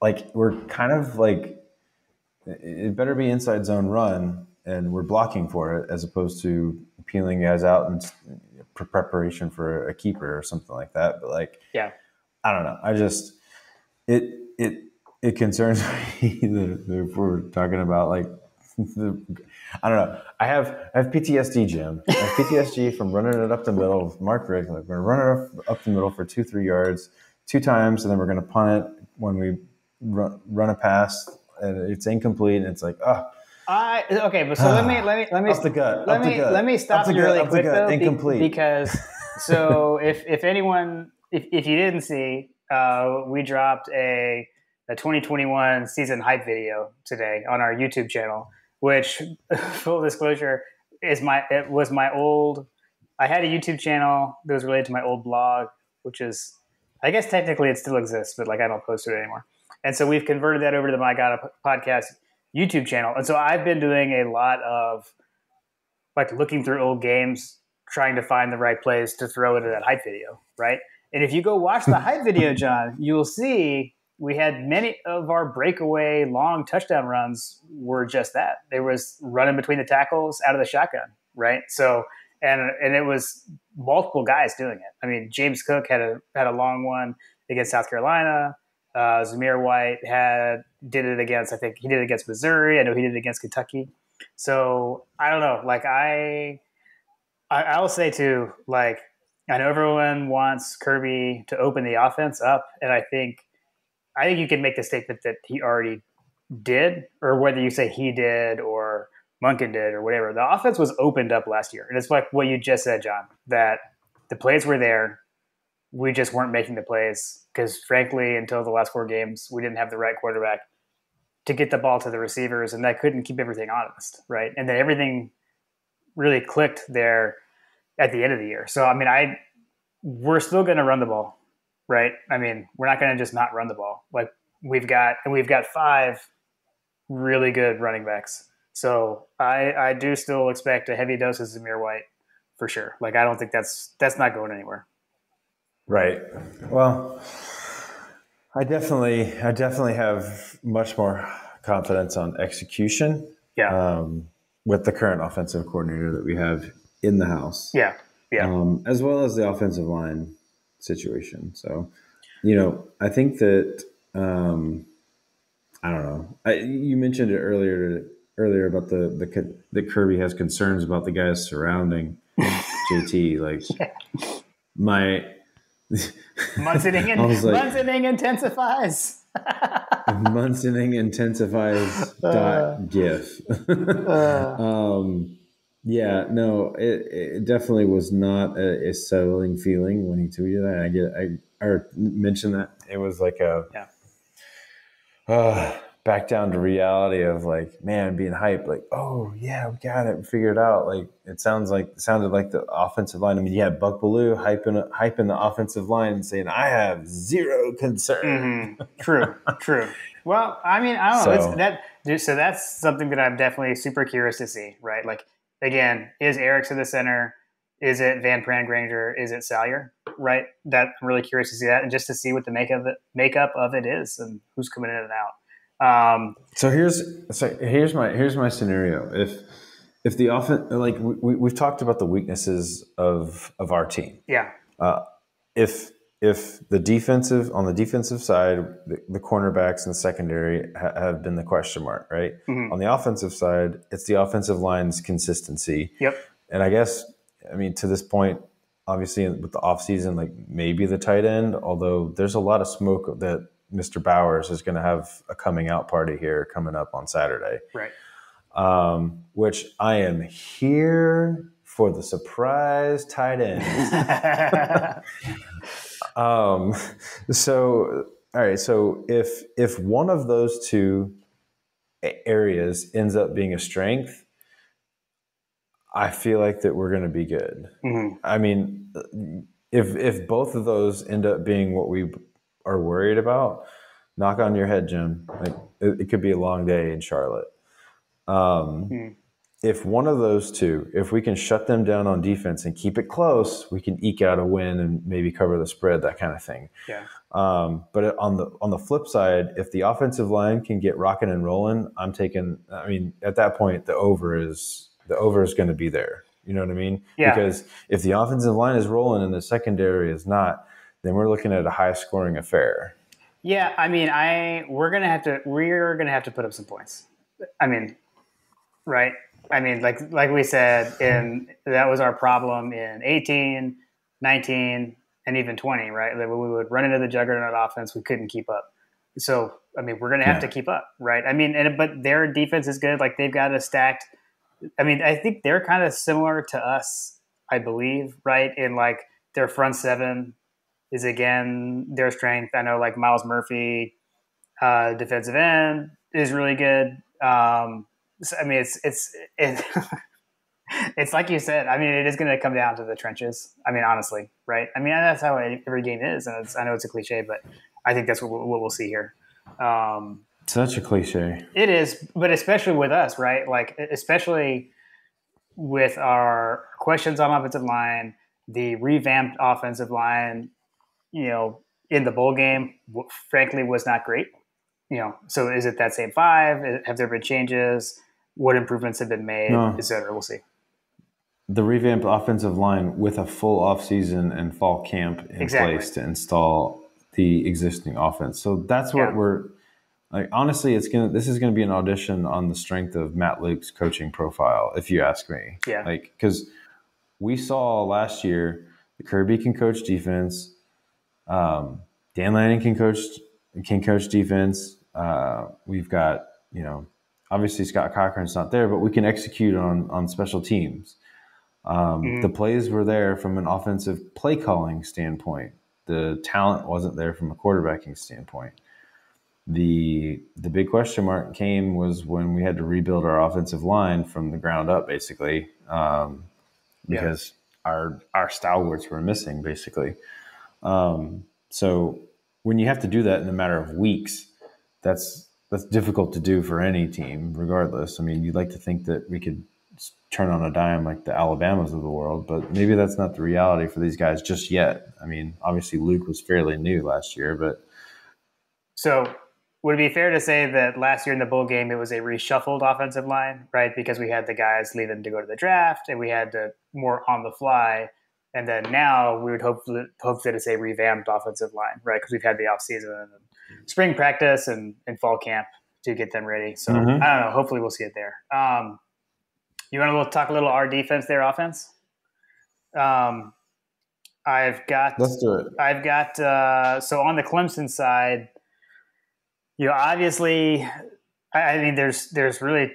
like, we're kind of like, it better be inside zone run, and we're blocking for it as opposed to peeling guys out in preparation for a keeper or something like that. But like, Yeah. I don't know. I just it it it concerns me that if we're talking about like the. I don't know. I have I have PTSD, Jim. I have PTSD from running it up the middle with Mark Richt. Like we're running it up, up the middle for two, three yards, two times, and then we're going to punt it when we run, run a pass and it's incomplete, and it's like, oh, I okay, but so let me let me let me Up the gut, Let me gut, let me stop you gut, really quick though, incomplete. because so if if anyone if, if you didn't see, uh, we dropped a a 2021 season hype video today on our YouTube channel, which full disclosure is my it was my old. I had a YouTube channel that was related to my old blog, which is I guess technically it still exists, but like I don't post it anymore. And so we've converted that over to the My God podcast YouTube channel. And so I've been doing a lot of like looking through old games, trying to find the right plays to throw into that hype video, right? And if you go watch the hype video, John, you will see we had many of our breakaway long touchdown runs were just that. There was running between the tackles out of the shotgun, right? So and and it was multiple guys doing it. I mean, James Cook had a had a long one against South Carolina. Uh, Zamir White had did it against I think he did it against Missouri. I know he did it against Kentucky. So I don't know. Like I, I, I will say too. Like I know everyone wants Kirby to open the offense up, and I think, I think you can make the statement that he already did, or whether you say he did or Monken did or whatever. The offense was opened up last year, and it's like what you just said, John. That the plays were there. We just weren't making the plays because, frankly, until the last four games, we didn't have the right quarterback to get the ball to the receivers, and that couldn't keep everything honest, right? And then everything really clicked there at the end of the year. So, I mean, I we're still going to run the ball, right? I mean, we're not going to just not run the ball. Like we've got, and we've got five really good running backs. So I I do still expect a heavy dose of Zamir White for sure. Like I don't think that's that's not going anywhere. Right. Well, I definitely, I definitely have much more confidence on execution Yeah. um, with the current offensive coordinator that we have in the house. Yeah, yeah, um, as well as the offensive line situation. So, you know, I think that um, I don't know. I, you mentioned it earlier earlier about the the that Kirby has concerns about the guys surrounding JT. Like yeah. my Munsoning, and, like, Munsoning intensifies. Munsoning intensifies uh, dot gif. uh, um, yeah, no, it, it definitely was not a, a, settling feeling when he tweeted that. I get, I or mentioned that it was like a, yeah. Uh, back down to reality of like, man, being hyped, like, oh yeah, we got it, we figured it out. Like it sounds like it sounded like the offensive line. I mean, yeah, Buck Belue hyping hyping the offensive line and saying, I have zero concern. Mm-hmm. True, true. Well, I mean, I don't know. So, that so that's something that I'm definitely super curious to see, right? Like again, is Eric to the center? Is it Van Pran-Granger? Is it Salyer? Right. That I'm really curious to see that, and just to see what the make of it, makeup of it is, and who's coming in and out. Um, so here's so here's my here's my scenario. If if the offense like we, we've talked about the weaknesses of of our team. Yeah. Uh, if if the defensive on the defensive side, the, the cornerbacks and the secondary ha- have been the question mark, right? Mm-hmm. On the offensive side, it's the offensive line's consistency. Yep. And I guess I mean to this point, obviously with the offseason, like maybe the tight end, although there's a lot of smoke that Mr. Bowers is going to have a coming out party here coming up on Saturday. Right. Um, which I am here for the surprise tight end. um, so, all right. So if if one of those two areas ends up being a strength, I feel like that we're going to be good. Mm-hmm. I mean, if if both of those end up being what we are worried about, knock on your head, Jim. Like it, it could be a long day in Charlotte. Um, hmm. If one of those two, if we can shut them down on defense and keep it close, we can eke out a win and maybe cover the spread, that kind of thing. Yeah. Um, but on the on the flip side, if the offensive line can get rocking and rolling, I'm taking. I mean, at that point, the over is the over is going to be there. You know what I mean? Yeah. Because if the offensive line is rolling and the secondary is not, then we're looking at a high scoring affair. Yeah, I mean, I we're gonna have to we're gonna have to put up some points. I mean, right? I mean, like like we said, in that was our problem in 18, 19, and even 20, right? That we would run into the juggernaut offense, we couldn't keep up. So, I mean, we're gonna have yeah. to keep up, right? I mean, and but their defense is good. Like they've got a stacked. I mean, I think they're kind of similar to us, I believe, right? In like their front seven is again their strength. I know like Myles Murphy, uh, defensive end, is really good. Um, I mean, it's it's it, it's like you said. I mean, it is going to come down to the trenches. I mean, honestly, right? I mean, that's how every game is, and I know it's a cliche, but I think that's what we'll, what we'll see here. Um, Such a cliche. It is, but especially with us, right? Like, especially with our questions on offensive line, the revamped offensive line, you know, in the bowl game, frankly, was not great. You know, so is it that same five? Have there been changes? What improvements have been made, no. et cetera? We'll see. The revamped offensive line with a full offseason and fall camp in exactly. place to install the existing offense. So that's what yeah. we're like. Honestly, it's gonna. This is gonna be an audition on the strength of Matt Luke's coaching profile, if you ask me. Yeah. Like because we saw last year the Kirby can coach defense um, Dan Lanning can coach can coach defense. Uh, we've got you know obviously Scott Cochran's not there, but we can execute on on special teams. Um, mm-hmm. The plays were there from an offensive play calling standpoint. The talent wasn't there from a quarterbacking standpoint. The the big question mark came was when we had to rebuild our offensive line from the ground up, basically, um, because yeah. our our stalwarts were missing, basically. Um, so when you have to do that in a matter of weeks, that's that's difficult to do for any team, regardless. I mean, you'd like to think that we could turn on a dime like the Alabamas of the world, but maybe that's not the reality for these guys just yet. I mean, obviously Luke was fairly new last year, but so would it be fair to say that last year in the bowl game it was a reshuffled offensive line, right? Because we had the guys leaving to go to the draft, and we had the more on the fly. And then now we would hope hope that it's a revamped offensive line, right? Because we've had the off season and spring practice and, and fall camp to get them ready. So mm-hmm. I don't know. Hopefully we'll see it there. Um, you want to talk a little our defense, their offense? Um, I've got. Let's do it. I've got. Uh, so on the Clemson side, you know, obviously, I, I mean, there's there's really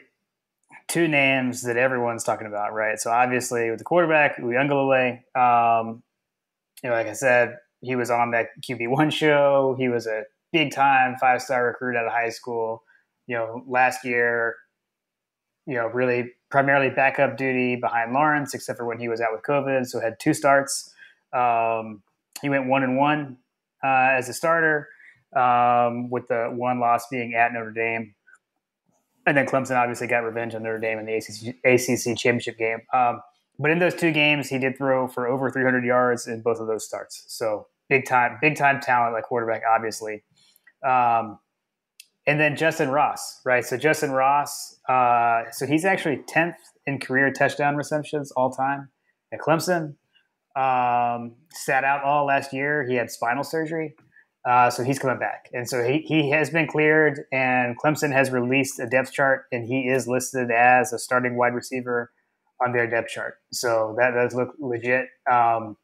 two names that everyone's talking about, right? So obviously, with the quarterback, Uiagalelei, um, you know, like I said, he was on that QB one show. He was a big time five star recruit out of high school. You know, last year, you know, really primarily backup duty behind Lawrence, except for when he was out with COVID. So had two starts. Um, he went one and one uh, as a starter um, with the one loss being at Notre Dame. And then Clemson obviously got revenge on Notre Dame in the ACC, ACC championship game. Um, but in those two games, he did throw for over 300 yards in both of those starts. So big time, big time talent like quarterback, obviously. Um, and then Justin Ross, right? So Justin Ross, uh, so he's actually 10th in career touchdown receptions all time at Clemson. Um, sat out all last year. He had spinal surgery. Uh, so he's coming back. And so he, he has been cleared, and Clemson has released a depth chart, and he is listed as a starting wide receiver on their depth chart. So that does look legit. Um,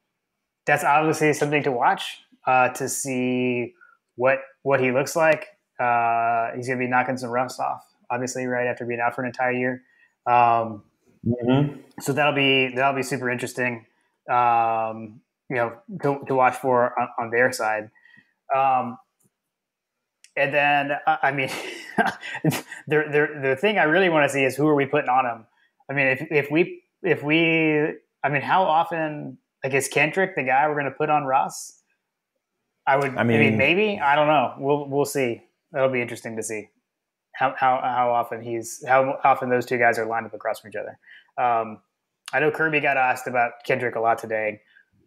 that's obviously something to watch uh, to see what what he looks like. Uh, he's going to be knocking some rust off, obviously, right after being out for an entire year. Um, mm-hmm. So that'll be that'll be super interesting, um, you know, to, to watch for on, on their side. Um, and then, uh, I mean, the, the, the thing I really want to see is who are we putting on him? I mean, if, if we, if we, I mean, how often, like, is Kendrick the guy we're going to put on Ross? I would, I mean, I mean, maybe, I don't know. We'll, we'll see. That'll be interesting to see how, how, how often he's, how often those two guys are lined up across from each other. Um, I know Kirby got asked about Kendrick a lot today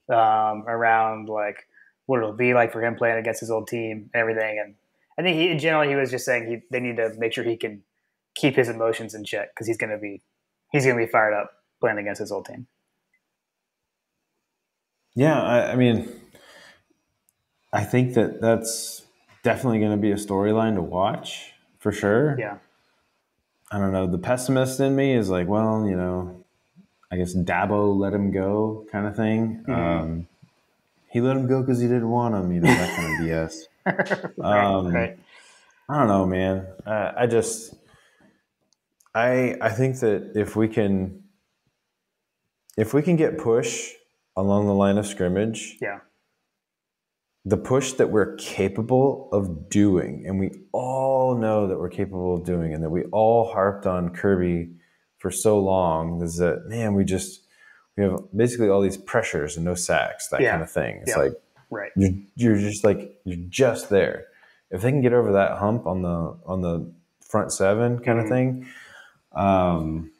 um, around like, what it'll be like for him playing against his old team and everything. And I think he, in general, he was just saying he, they need to make sure he can keep his emotions in check because he's going to be he's going to be fired up playing against his old team. Yeah, I, I mean, I think that that's definitely going to be a storyline to watch for sure. Yeah. I don't know. The pessimist in me is like, well, you know, I guess Dabo let him go kind of thing. Mm-hmm. Um, he let him go because he didn't want him. You know that kind of BS. right, um, right. I don't know, man. Uh, I just, I I think that if we can, if we can get push along the line of scrimmage, yeah, the push that we're capable of doing, and we all know that we're capable of doing, and that we all harped on Kirby for so long, is that man, we just we have basically all these pressures and no sacks, that yeah. kind of thing. It's like right. You're, you're just like you're just there. If they can get over that hump on the on the front seven kind mm-hmm. of thing, um,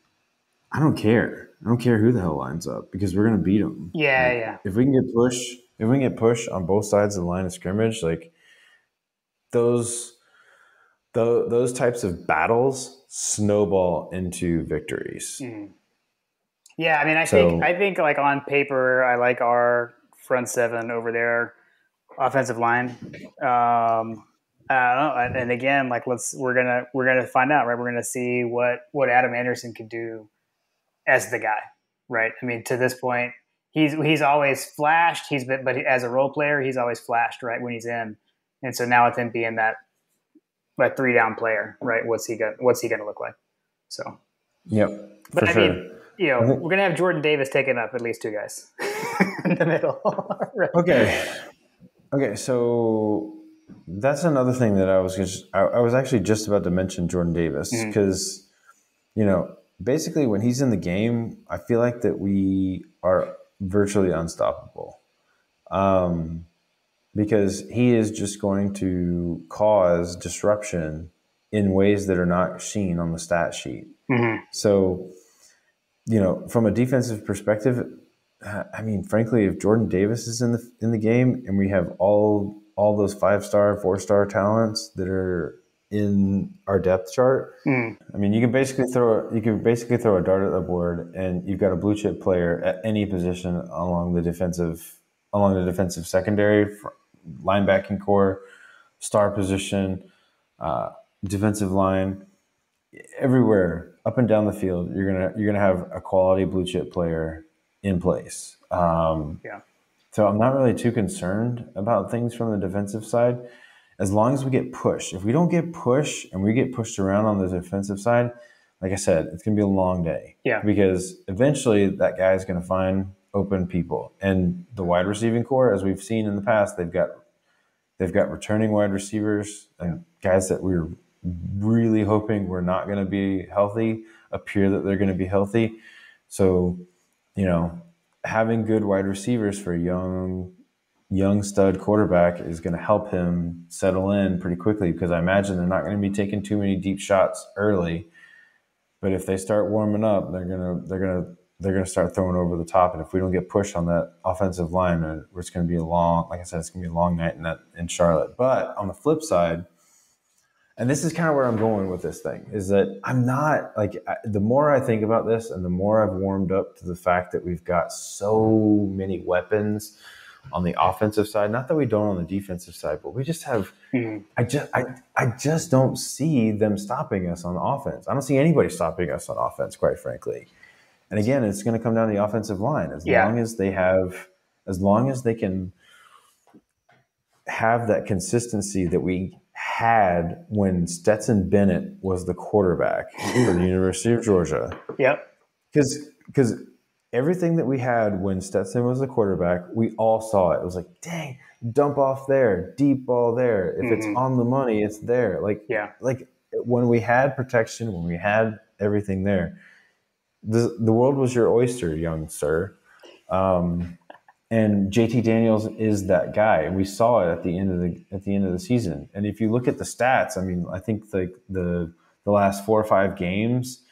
I don't care. I don't care who the hell lines up because we're gonna beat them. Yeah, like, yeah. If we can get push, if we can get push on both sides of the line of scrimmage, like those, the, those types of battles snowball into victories. Mm. Yeah, I mean, I so, think I think like on paper, I like our front seven over there, offensive line. Um, I don't know, and, and again, like let's we're gonna we're gonna find out, right? We're gonna see what what Adam Anderson can do as the guy, right? I mean, to this point, he's he's always flashed. He's been, but as a role player, he's always flashed, right when he's in. And so now with him being that that three down player, right? What's he going What's he going to look like? So, yep. But I sure. mean, you know, we're gonna have Jordan Davis taking up at least two guys in the middle. right. Okay. Okay, so that's another thing that I was just I, I was actually just about to mention Jordan Davis because mm-hmm. you know basically when he's in the game, I feel like that we are virtually unstoppable. Um, because he is just going to cause disruption in ways that are not seen on the stat sheet. Mm-hmm. So you know, from a defensive perspective, I mean, frankly, if Jordan Davis is in the in the game and we have all all those five star, four star talents that are in our depth chart. Mm. I mean, you can basically throw you can basically throw a dart at the board, and you've got a blue chip player at any position along the defensive along the defensive secondary, linebacking core, star position, uh, defensive line, everywhere up and down the field. You're gonna you're gonna have a quality blue chip player in place. Um, Yeah. So I'm not really too concerned about things from the defensive side as long as we get pushed. If we don't get pushed and we get pushed around on the defensive side, like I said, it's going to be a long day. Yeah. Because eventually that guy is going to find open people. And the wide receiving core, as we've seen in the past, they've got they've got returning wide receivers and guys that we are really hoping we're not going to be healthy appear that they're going to be healthy. So, you know, having good wide receivers for young young stud quarterback is going to help him settle in pretty quickly because I imagine they're not going to be taking too many deep shots early. But if they start warming up, they're gonna they're gonna they're gonna start throwing over the top. And if we don't get pushed on that offensive line, uh, it's going to be a long, like I said, it's going to be a long night in that in Charlotte. But on the flip side, and this is kind of where I'm going with this thing is that I'm not like I, the more I think about this and the more I've warmed up to the fact that we've got so many weapons on the offensive side. Not that we don't on the defensive side, but we just have. Mhm. I just I I just don't see them stopping us on offense. I don't see anybody stopping us on offense, quite frankly. And again, it's going to come down to the offensive line. As Yeah. long as they have, as long as they can have that consistency that we had when Stetson Bennett was the quarterback for the University of Georgia Yep. because because everything that we had when Stetson was the quarterback, we all saw it. It was like, dang, dump off there, deep ball there. If it's Mhm. on the money, it's there. Like Yeah. like when we had protection, when we had everything there, the the world was your oyster, young sir. Um, and JT Daniels is that guy, we saw it at the end of the at the end of the season. And if you look at the stats, I mean, I think the the the last four or five games,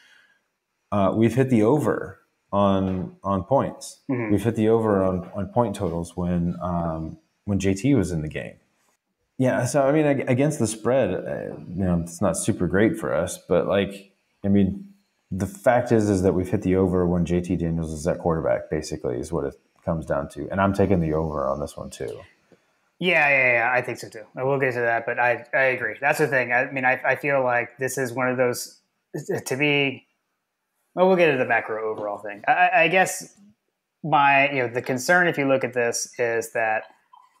uh, we've hit the over on on points. Mhm. We've hit the over on, on point totals when um, when JT was in the game. Yeah, so I mean, against the spread, uh, you know, it's not super great for us, but like, I mean, the fact is, is that we've hit the over when JT Daniels is at quarterback. Basically, is what it comes down to, and I'm taking the over on this one too. Yeah, yeah, yeah. I think so too. I will get to that, but I, I agree. That's the thing. I mean, I, I feel like this is one of those to be. Well, we'll get to the macro overall thing. I, I guess my, you know, the concern if you look at this is that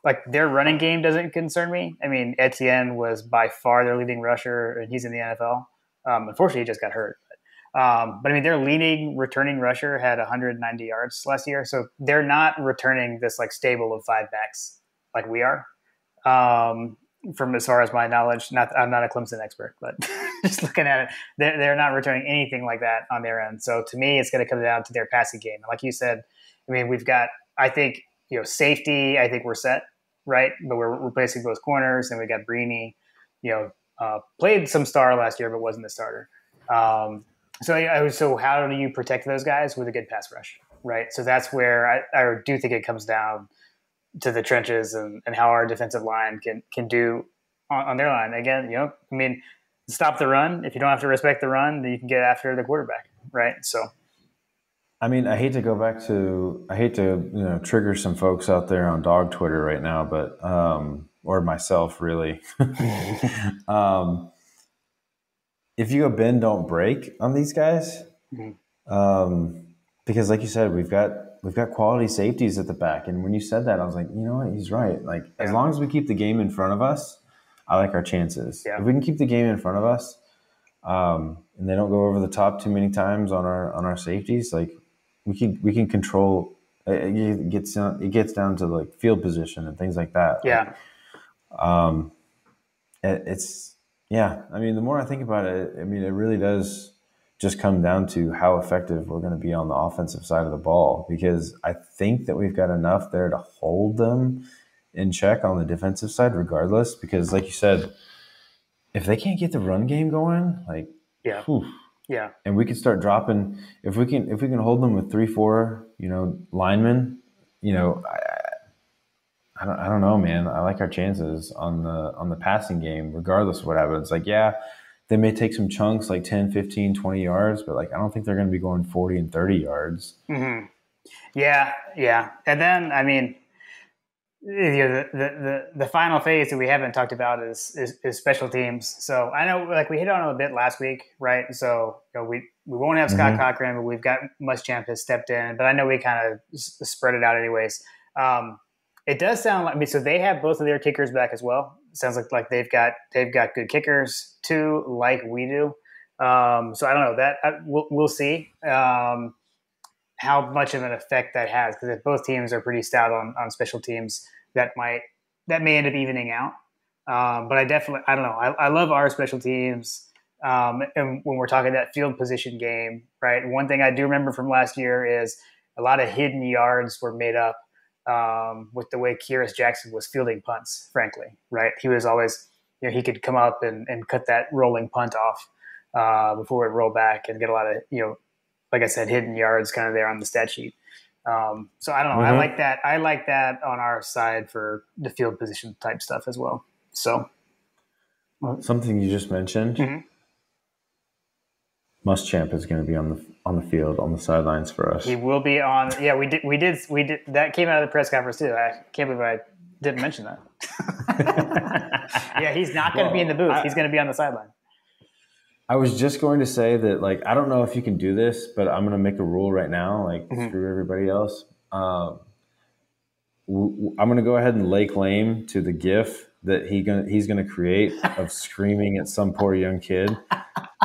like their running game doesn't concern me. I mean, Etienne was by far their leading rusher, and he's in the NFL. Um, unfortunately, he just got hurt. Um, but I mean, their leading returning rusher had 190 yards last year, so they're not returning this like stable of five backs like we are. Um, from as far as my knowledge, not I'm not a Clemson expert, but just looking at it, they're, they're not returning anything like that on their end. So to me, it's going to come down to their passing game. Like you said, I mean, we've got I think you know safety. I think we're set right, but we're replacing both corners, and we got Brini. You know, uh, played some star last year, but wasn't the starter. Um, so I, so how do you protect those guys with a good pass rush, right? So that's where I, I do think it comes down to the trenches and, and how our defensive line can can do on, on their line. Again, you know, I mean, stop the run. If you don't have to respect the run, then you can get after the quarterback, right? So I mean, I hate to go back to, I hate to, you know, trigger some folks out there on dog Twitter right now, but, um, or myself really. um, if you go bend, don't break on these guys, Mhm. um, because like you said, we've got, we've got quality safeties at the back. And when you said that, I was like, you know what? He's right. Like, as long as we keep the game in front of us, I like our chances. Yeah. If we can keep the game in front of us, um, and they don't go over the top too many times on our on our safeties, like we can we can control. It gets down, it gets down to like field position and things like that. Like, yeah, um, it, it's yeah. I mean, the more I think about it, I mean, it really does just come down to how effective we're going to be on the offensive side of the ball because I think that we've got enough there to hold them in check on the defensive side, regardless. Because, like you said, if they can't get the run game going, like, yeah, whew, yeah, and we can start dropping if we can if we can hold them with three four you know linemen you know I, I don't, I don't know, man. I like our chances on the on the passing game, regardless of what happens. Like, yeah, they may take some chunks like 10, 15, 20 yards, but like I don't think they're going to be going 40 and 30 yards. Mm-hmm. Yeah, yeah. And then, I mean, you know, the, the, the, the, final phase that we haven't talked about is, is, is, special teams. So I know, like we hit on it a bit last week, right? So you know, we we won't have Scott mm-hmm. Cochran, but we've got Muschamp has stepped in. But I know we kind of s- spread it out anyways. Um, it does sound like I mean, so they have both of their kickers back as well. Sounds like like they've got they've got good kickers too, like we do. Um, so I don't know that I, we'll, we'll see. Um, how much of an effect that has because if both teams are pretty stout on, on special teams that might that may end up evening out. Um, but i definitely i don't know i, I love our special teams um, and when we're talking that field position game right one thing i do remember from last year is a lot of hidden yards were made up um, with the way Kearis Jackson was fielding punts frankly right? He was always you know he could come up and, and cut that rolling punt off uh, before it roll back and get a lot of you know like I said, hidden yards kind of there on the stat sheet. Um, so I don't know. Mm-hmm. I like that. I like that on our side for the field position type stuff as well. So something you just mentioned. Mm-hmm. Muschamp is going to be on the on the field on the sidelines for us. He will be on. Yeah, we did. We did. We did. That came out of the press conference too. I can't believe I didn't mention that. yeah, he's not going to well, be in the booth. I, he's going to be on the sideline. I was just going to say that, like, I don't know if you can do this, but I'm going to make a rule right now, like, mm-hmm. screw everybody else. Um, I'm going to go ahead and lay claim to the GIF that he gonna, he's going to create of screaming at some poor young kid,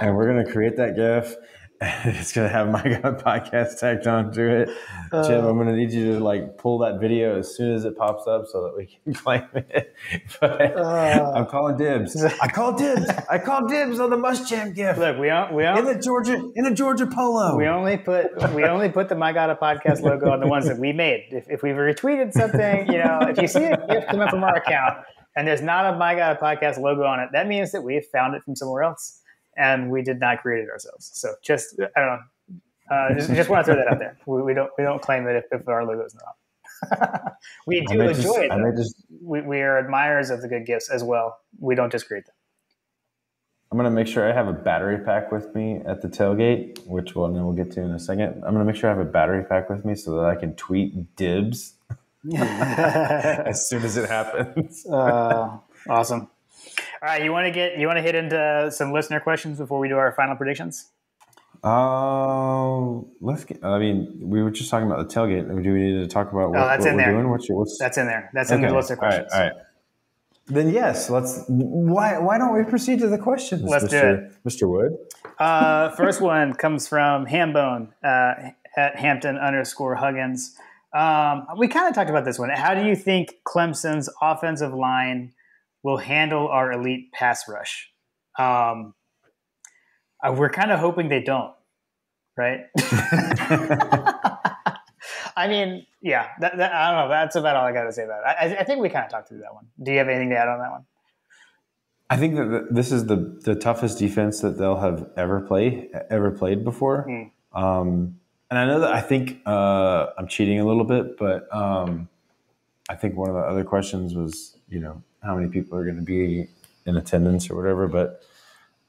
and we're going to create that GIF it's gonna have my God podcast tagged onto it. Uh, Jim, I'm gonna need you to like pull that video as soon as it pops up so that we can claim it. But uh, I'm calling dibs. I call dibs. I call dibs on the Muschamp gift. Look, we don't, we don't, in the Georgia in a Georgia polo. We only put we only put the My God podcast logo on the ones that we made. If, if we've retweeted something, you know, if you see a gift come up from our account and there's not a My God podcast logo on it, that means that we've found it from somewhere else and we did not create it ourselves. So just I don't know. Uh, just, just, want to throw that out there. We, we, don't we don't claim that if, if our logo is not. we do enjoy just, it. Just, we, we are admirers of the good gifts as well. We don't just create them. I'm gonna make sure I have a battery pack with me at the tailgate, which one we'll get to in a second. I'm gonna make sure I have a battery pack with me so that I can tweet dibs as soon as it happens. uh, awesome. All right, you want to get you want to hit into some listener questions before we do our final predictions? Uh, let's get. I mean, we were just talking about the tailgate. Do we need to talk about what, oh, that's what in we're there. doing? What's, what's... That's in there. That's in the listener questions. All right, all right. Then yes, let's. Why why don't we proceed to the questions? Let's Mr. do it, Mr. Wood. Uh, first one comes from Hambone uh, at Hampton underscore Huggins. Um, we kind of talked about this one. How do you think Clemson's offensive line will handle our elite pass rush. Um, we're kind of hoping they don't, right? I mean, yeah, that, that, I don't know. That's about all I got to say about it. I, I think we kind of talked through that one. Do you have anything to add on that one? I think that this is the the toughest defense that they'll have ever played ever played before. Mm. Um, and I know that I think uh, I'm cheating a little bit, but um, I think one of the other questions was, you know, how many people are going to be in attendance or whatever. But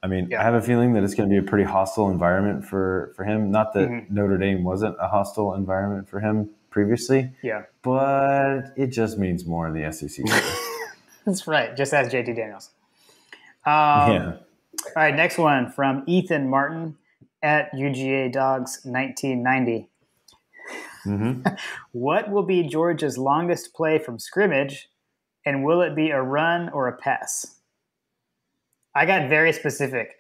I mean, yeah. I have a feeling that it's going to be a pretty hostile environment for for him. Not that mm-hmm. Notre Dame wasn't a hostile environment for him previously. Yeah, but it just means more in the SEC. That's right. Just as JT Daniels. Um, yeah. All right. Next one from Ethan Martin at UGA Dogs 1990. Mm-hmm. what will be Georgia's longest play from scrimmage and will it be a run or a pass? I got very specific.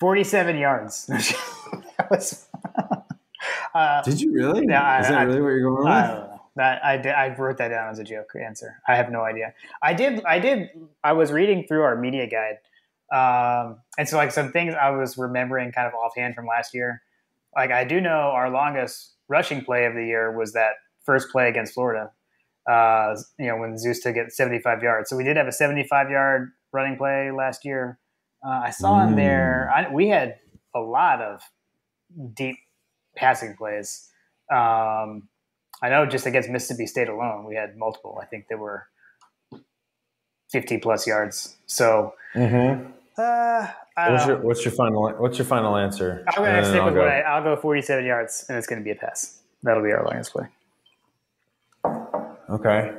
47 yards. was, uh, Did you really? Is I, that really what you're going with? I don't. That I did, I wrote that down as a joke answer. I have no idea. I did. I did. I was reading through our media guide, um, and so like some things I was remembering kind of offhand from last year. Like I do know our longest rushing play of the year was that first play against Florida uh, you know, when Zeus took it 75 yards. So we did have a 75 yard running play last year. Uh, I saw mm. in there, I, we had a lot of deep passing plays. Um, I know just against Mississippi State alone, we had multiple. I think there were 50 plus yards. So, Mm-hmm. uh, I don't What's your What's your final What's your final answer? I'm going to stick with go. what I, I'll go 47 yards, and it's going to be a pass. That'll be our longest play. Okay.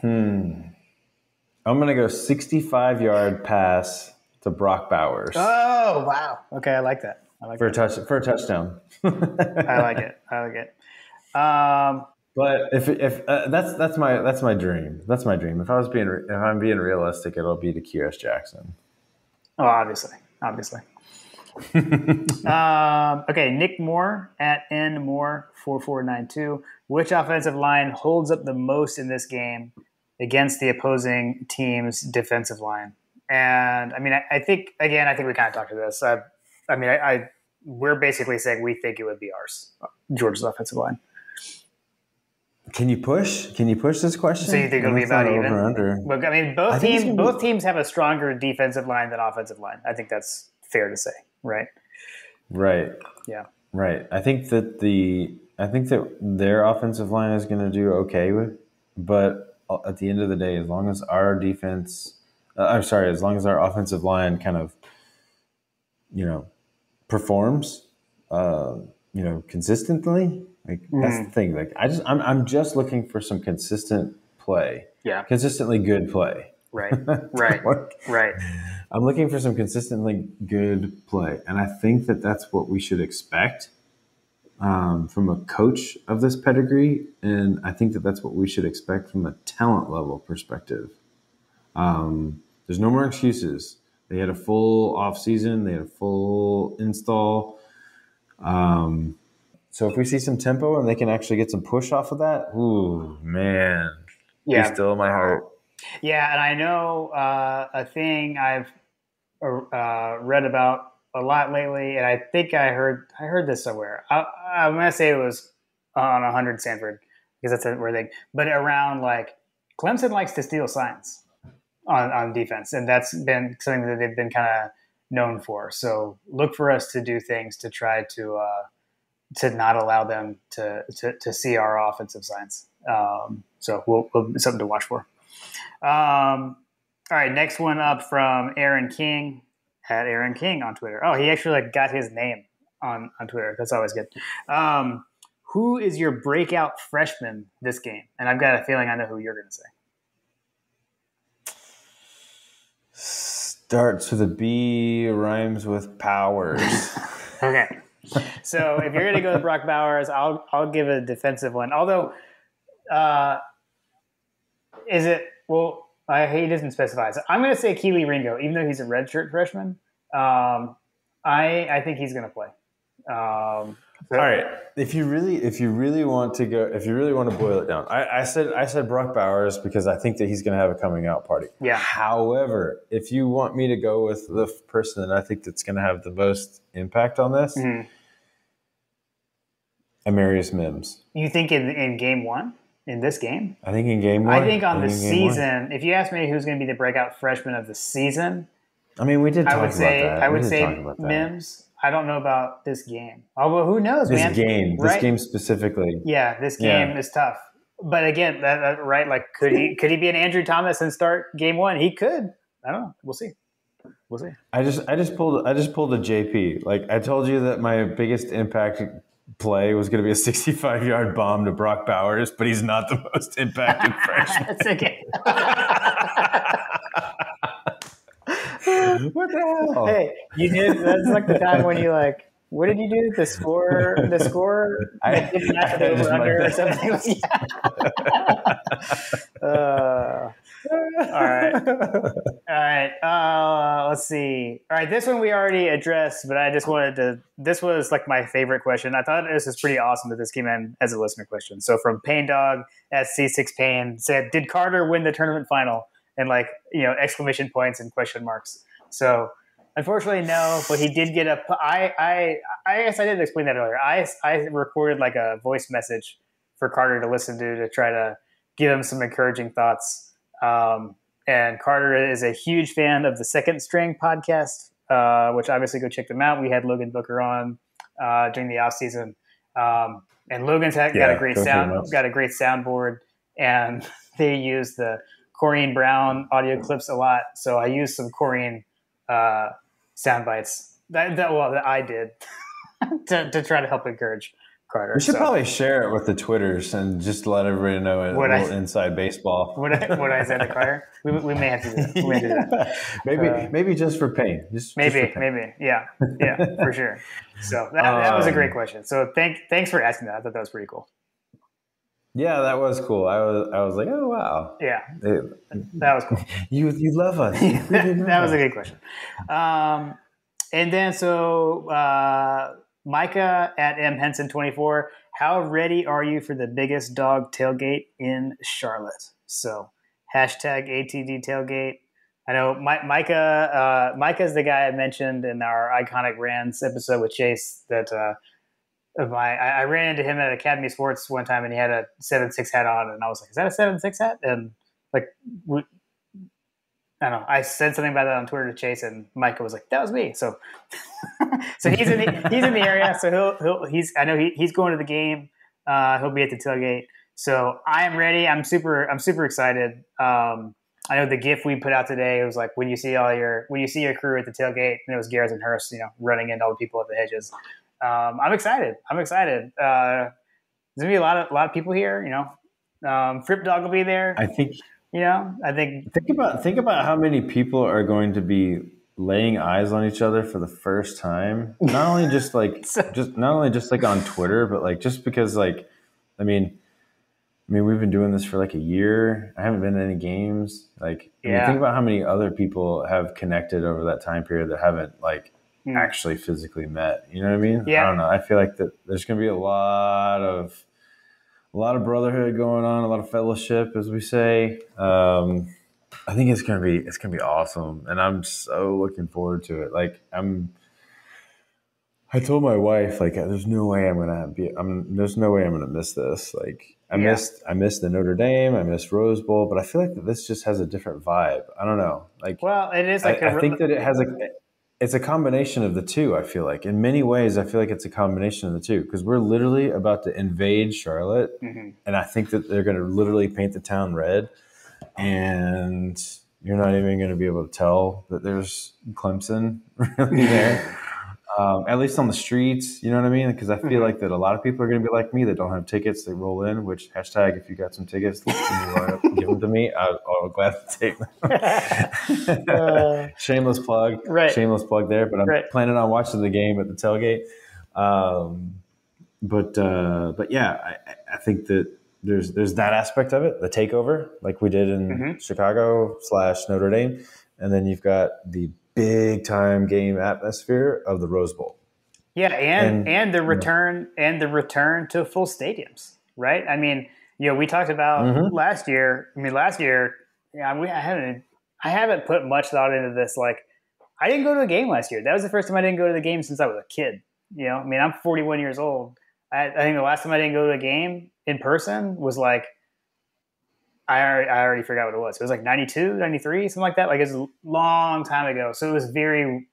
Hmm. I'm gonna go 65 yard pass to Brock Bowers Oh wow! Okay, I like that. I like for a touch for a touchdown. I like it. I like it. Um, But if if uh, that's that's my that's my dream. That's my dream. If I was being if I'm being realistic, it'll be to Kearis Jackson. oh, obviously, obviously. um, okay, Nick Moore at N Moore four four nine two. Which offensive line holds up the most in this game against the opposing team's defensive line? And I mean, I, I think again, I think we kind of talked to this. I, I mean, I, I we're basically saying we think it would be ours, Georgia's offensive line. Can you push? Can you push this question? So you think it'll be about even? over under? Look, I mean, both I teams gonna be- both teams have a stronger defensive line than offensive line. I think that's fair to say, right? Right. Yeah. Right. I think that the I think that their offensive line is going to do okay with, but at the end of the day, as long as our defense, uh, I'm sorry, as long as our offensive line kind of, you know, performs, uh, you know, consistently. Like that's the thing. Like I just I'm I'm just looking for some consistent play, Yeah. consistently good play. Right. Right. Right. I'm looking for some consistently good play, and I think that that's what we should expect um, from a coach of this pedigree, and I think that that's what we should expect from a talent level perspective. Um, there's no more excuses. They had a full off season. They had a full install. Um, so if we see some tempo and they can actually get some push off of that, ooh man, Yeah. he's still in my heart. Yeah, and I know uh, a thing I've uh, read about a lot lately, and I think I heard I heard this somewhere. I, I'm gonna say it was on 100 Sanford because that's weird thing, but around like Clemson likes to steal signs on, on defense, and that's been something that they've been kind of known for. So look for us to do things to try to uh, to not allow them to, to to see our offensive signs. Um, so we'll, we'll something to watch for. Um, all right, next one up from Aaron King at Aaron King on Twitter. Oh, he actually like got his name on on Twitter. That's always good. Um, who is your breakout freshman this game? And I've got a feeling I know who you're going to say. Starts with a B, rhymes with powers. Okay. So if you're going to go with Brock Bowers, I'll I'll give a defensive one. Although, uh, is it well? I he doesn't specify. So I'm going to say Kelee Ringo, even though he's a redshirt freshman. Um, I I think he's going to play. Um, so- All right. If you really, if you really want to go, if you really want to boil it down, I, I said, I said Brock Bowers because I think that he's going to have a coming out party. Yeah. However, if you want me to go with the person that I think that's going to have the most impact on this, Mhm. Amarius Mims. You think in in game one in this game? I think in game one. I think on the in one. season, if you ask me who's going to be the breakout freshman of the season, I mean, we did talk I would about say. I would say. Mims. I don't know about this game. Although who knows, This man? game, this game specifically. Yeah, this Yeah. game is tough. But again, that, that, right? Like, could he could he be an Andrew Thomas and start game one? He could. I don't know. We'll see. We'll see. I just I just pulled I just pulled a JP. Like I told you that my biggest impact play was going to be a 65 yard bomb to Brock Bowers, but he's not the most impacted freshman. That's okay. what the hell? hey, you did. That's like the time when you like. What did you do? The score, the score I- didn't match the over under or something. uh, all right, all right. Uh, let's see. All right, this one we already addressed, but I just wanted to. This was like my favorite question. I thought this was pretty awesome that this came in as a listener question. So from Pain Dog at C6 Pain said, "Did Carter win the tournament final?" And like you know exclamation points and question marks. So unfortunately, no. But he did get a. I I I guess I didn't explain that earlier. I I recorded like a voice message for Carter to listen to to try to give him some encouraging thoughts. Um, and Carter is a huge fan of the Second String podcast, uh, which obviously go check them out. We had Logan Booker on uh, during the off season. Um, and Logan's had, got a great sound, got a great soundboard, and they use the Corrine Brown audio clips a lot. So I used some Corrine uh, sound bites that, that well that I did to, to try to help encourage Carter. We should So probably share it with the Twitters and just let everybody know a What I- little inside baseball. what I, what I said to Carter, we, we may have to do that. We do that. maybe Uh, maybe just for pain. Just just Maybe, for pain. maybe, yeah, yeah, for sure. So that, that was a great Um, question. So thank thanks for asking that. I thought that was pretty cool. Yeah, that was cool. I was I was like, oh wow, Yeah, that was cool. you you love us. You really love that was a good question. Um, and then so uh, Micah at M Henson twenty four. How ready are you for the biggest dog tailgate in Charlotte? So hashtag ATD tailgate. I know Mi- Micah. Uh, Micah is the guy I mentioned in our iconic Rans episode with Chase. That uh, of my I, I ran into him at Academy Sports one time, and he had a seven six hat on, and I was like, "Is that a seven six hat?" And like, we, I don't know. I said something about that on Twitter to Chase, and Micah was like, "That was me." So, so he's in the, he's in the area. So he'll he'll he's I know he, he's going to the game. Uh, he'll be at the tailgate. So I am ready. I'm super I'm super excited. Um, I know the GIF we put out today. It was like when you see all your when you see your crew at the tailgate, and it was Garrison Hearst, you know, running into all the people at the hedges. Um, I'm excited. I'm excited. Uh, there's gonna be a lot of a lot of people here. You know, um, Frip Dog will be there. I think you know, I think think about think about how many people are going to be laying eyes on each other for the first time. Not only just like just not only just like on Twitter, but like just because like I mean I mean we've been doing this for like a year. I haven't been to any games. Like I mean, think about how many other people have connected over that time period that haven't like Hmm. actually physically met. You know what I mean? Yeah. I don't know. I feel like that there's gonna be a lot of a lot of brotherhood going on, a lot of fellowship, as we say. Um, I think it's gonna be it's gonna be awesome, and I'm so looking forward to it. Like I'm, I told my wife like, there's no way I'm gonna be. I'm there's no way I'm gonna miss this. Like I Yeah. missed I missed the Notre Dame, I missed Rose Bowl, but I feel like this just has a different vibe. I don't know. Like well, it is like I, a- I think that it has a it's a combination of the two. I feel like in many ways, I feel like it's a combination of the two because we're literally about to invade Charlotte, Mhm. and I think that they're going to literally paint the town red, and you're not even going to be able to tell that there's Clemson really there. Um, at least on the streets, you know what I mean? Because I feel Mhm. like that a lot of people are going to be like me that don't have tickets. They roll in, which hashtag if you got some tickets, give them- to me. I'll, I'll gladly take them. Uh, Shameless plug, Right. Shameless plug there, but I'm Right. planning on watching the game at the tailgate. Um, but uh, but yeah, I, I think that there's there's that aspect of it, the takeover, like we did in Mhm. Chicago slash Notre Dame, and then you've got the big time game atmosphere of the Rose Bowl. Yeah, and And- and the return and the return to full stadiums, right? I mean, you know, we talked about Mhm. last year. I mean, last year, yeah, we I haven't I haven't put much thought into this. Like, I didn't go to a game last year. That was the first time I didn't go to the game since I was a kid. You know, I mean, I'm 41 years old. I, I think the last time I didn't go to a game in person was like. I already, I already forgot what it was. It was like 92, 93, something like that. Like it was a long time ago. So it was very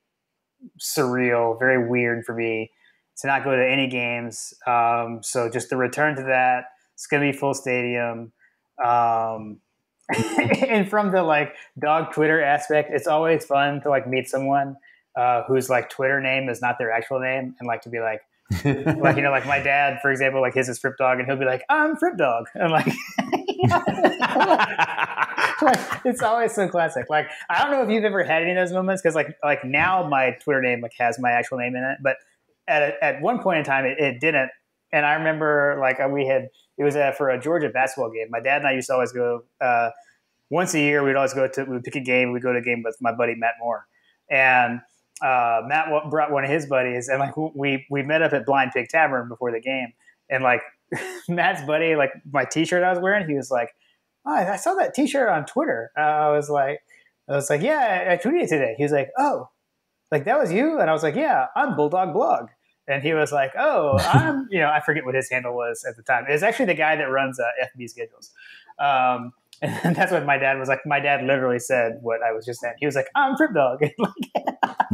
surreal, very weird for me to not go to any games. Um, so just the return to that, it's gonna be full stadium. Um, and from the like dog Twitter aspect, it's always fun to like meet someone uh, whose like Twitter name is not their actual name, and like to be like, like you know, like my dad, for example, like his is Frip Dog, and he'll be like, I'm Frip Dog, and like. like, it's always so classic. Like I don't know if you've ever had any of those moments because like like now my Twitter name like has my actual name in it, but at at one point in time it, it didn't. And I remember like uh, we had it was uh, for a Georgia basketball game. My dad and I used to always go uh, once a year. We'd always go to we'd pick a game. We'd go to a game with my buddy Matt Moore, and uh, Matt brought one of his buddies, and like we we met up at Blind Pig Tavern before the game, and like Matt's buddy, like my T-shirt I was wearing, he was like, oh, "I saw that T-shirt on Twitter." Uh, I was like, "I was like, yeah, I, I tweeted it today." He was like, "Oh, like that was you?" And I was like, "Yeah, I'm Bulldog Blog." And he was like, "Oh, I'm," you know, I forget what his handle was at the time. It's actually the guy that runs uh, FB schedules. Um, and that's what my dad was like. My dad literally said what I was just saying. He was like, "I'm Frip Dog."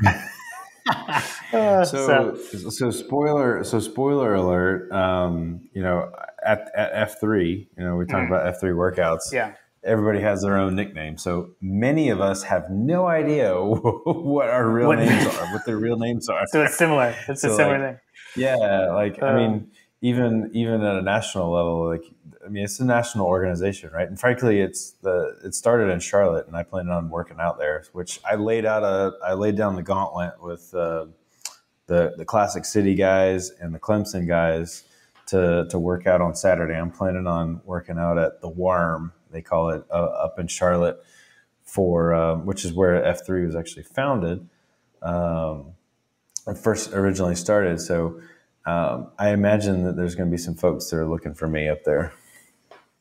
Uh, So, so, spoiler, so spoiler alert. Um, you know, at, at F three, you know, we talked about F three workouts. yeah. Everybody has their own nickname. So many of us have no idea what our real What- names are, what their real names are. So it's similar. It's a similar like, thing. Yeah, like I Uh, mean, even even at a national level, like I mean, it's a national organization, right? And frankly, it's the it started in Charlotte, and I planned on working out there. Which I laid out a I laid down the gauntlet with uh, the the Classic City guys and the Clemson guys to to work out on Saturday. I'm planning on working out at the Worm, they call it, uh, up in Charlotte, for um, which is where F3 was actually founded. Um, first originally started. So um, I imagine that there's going to be some folks that are looking for me up there.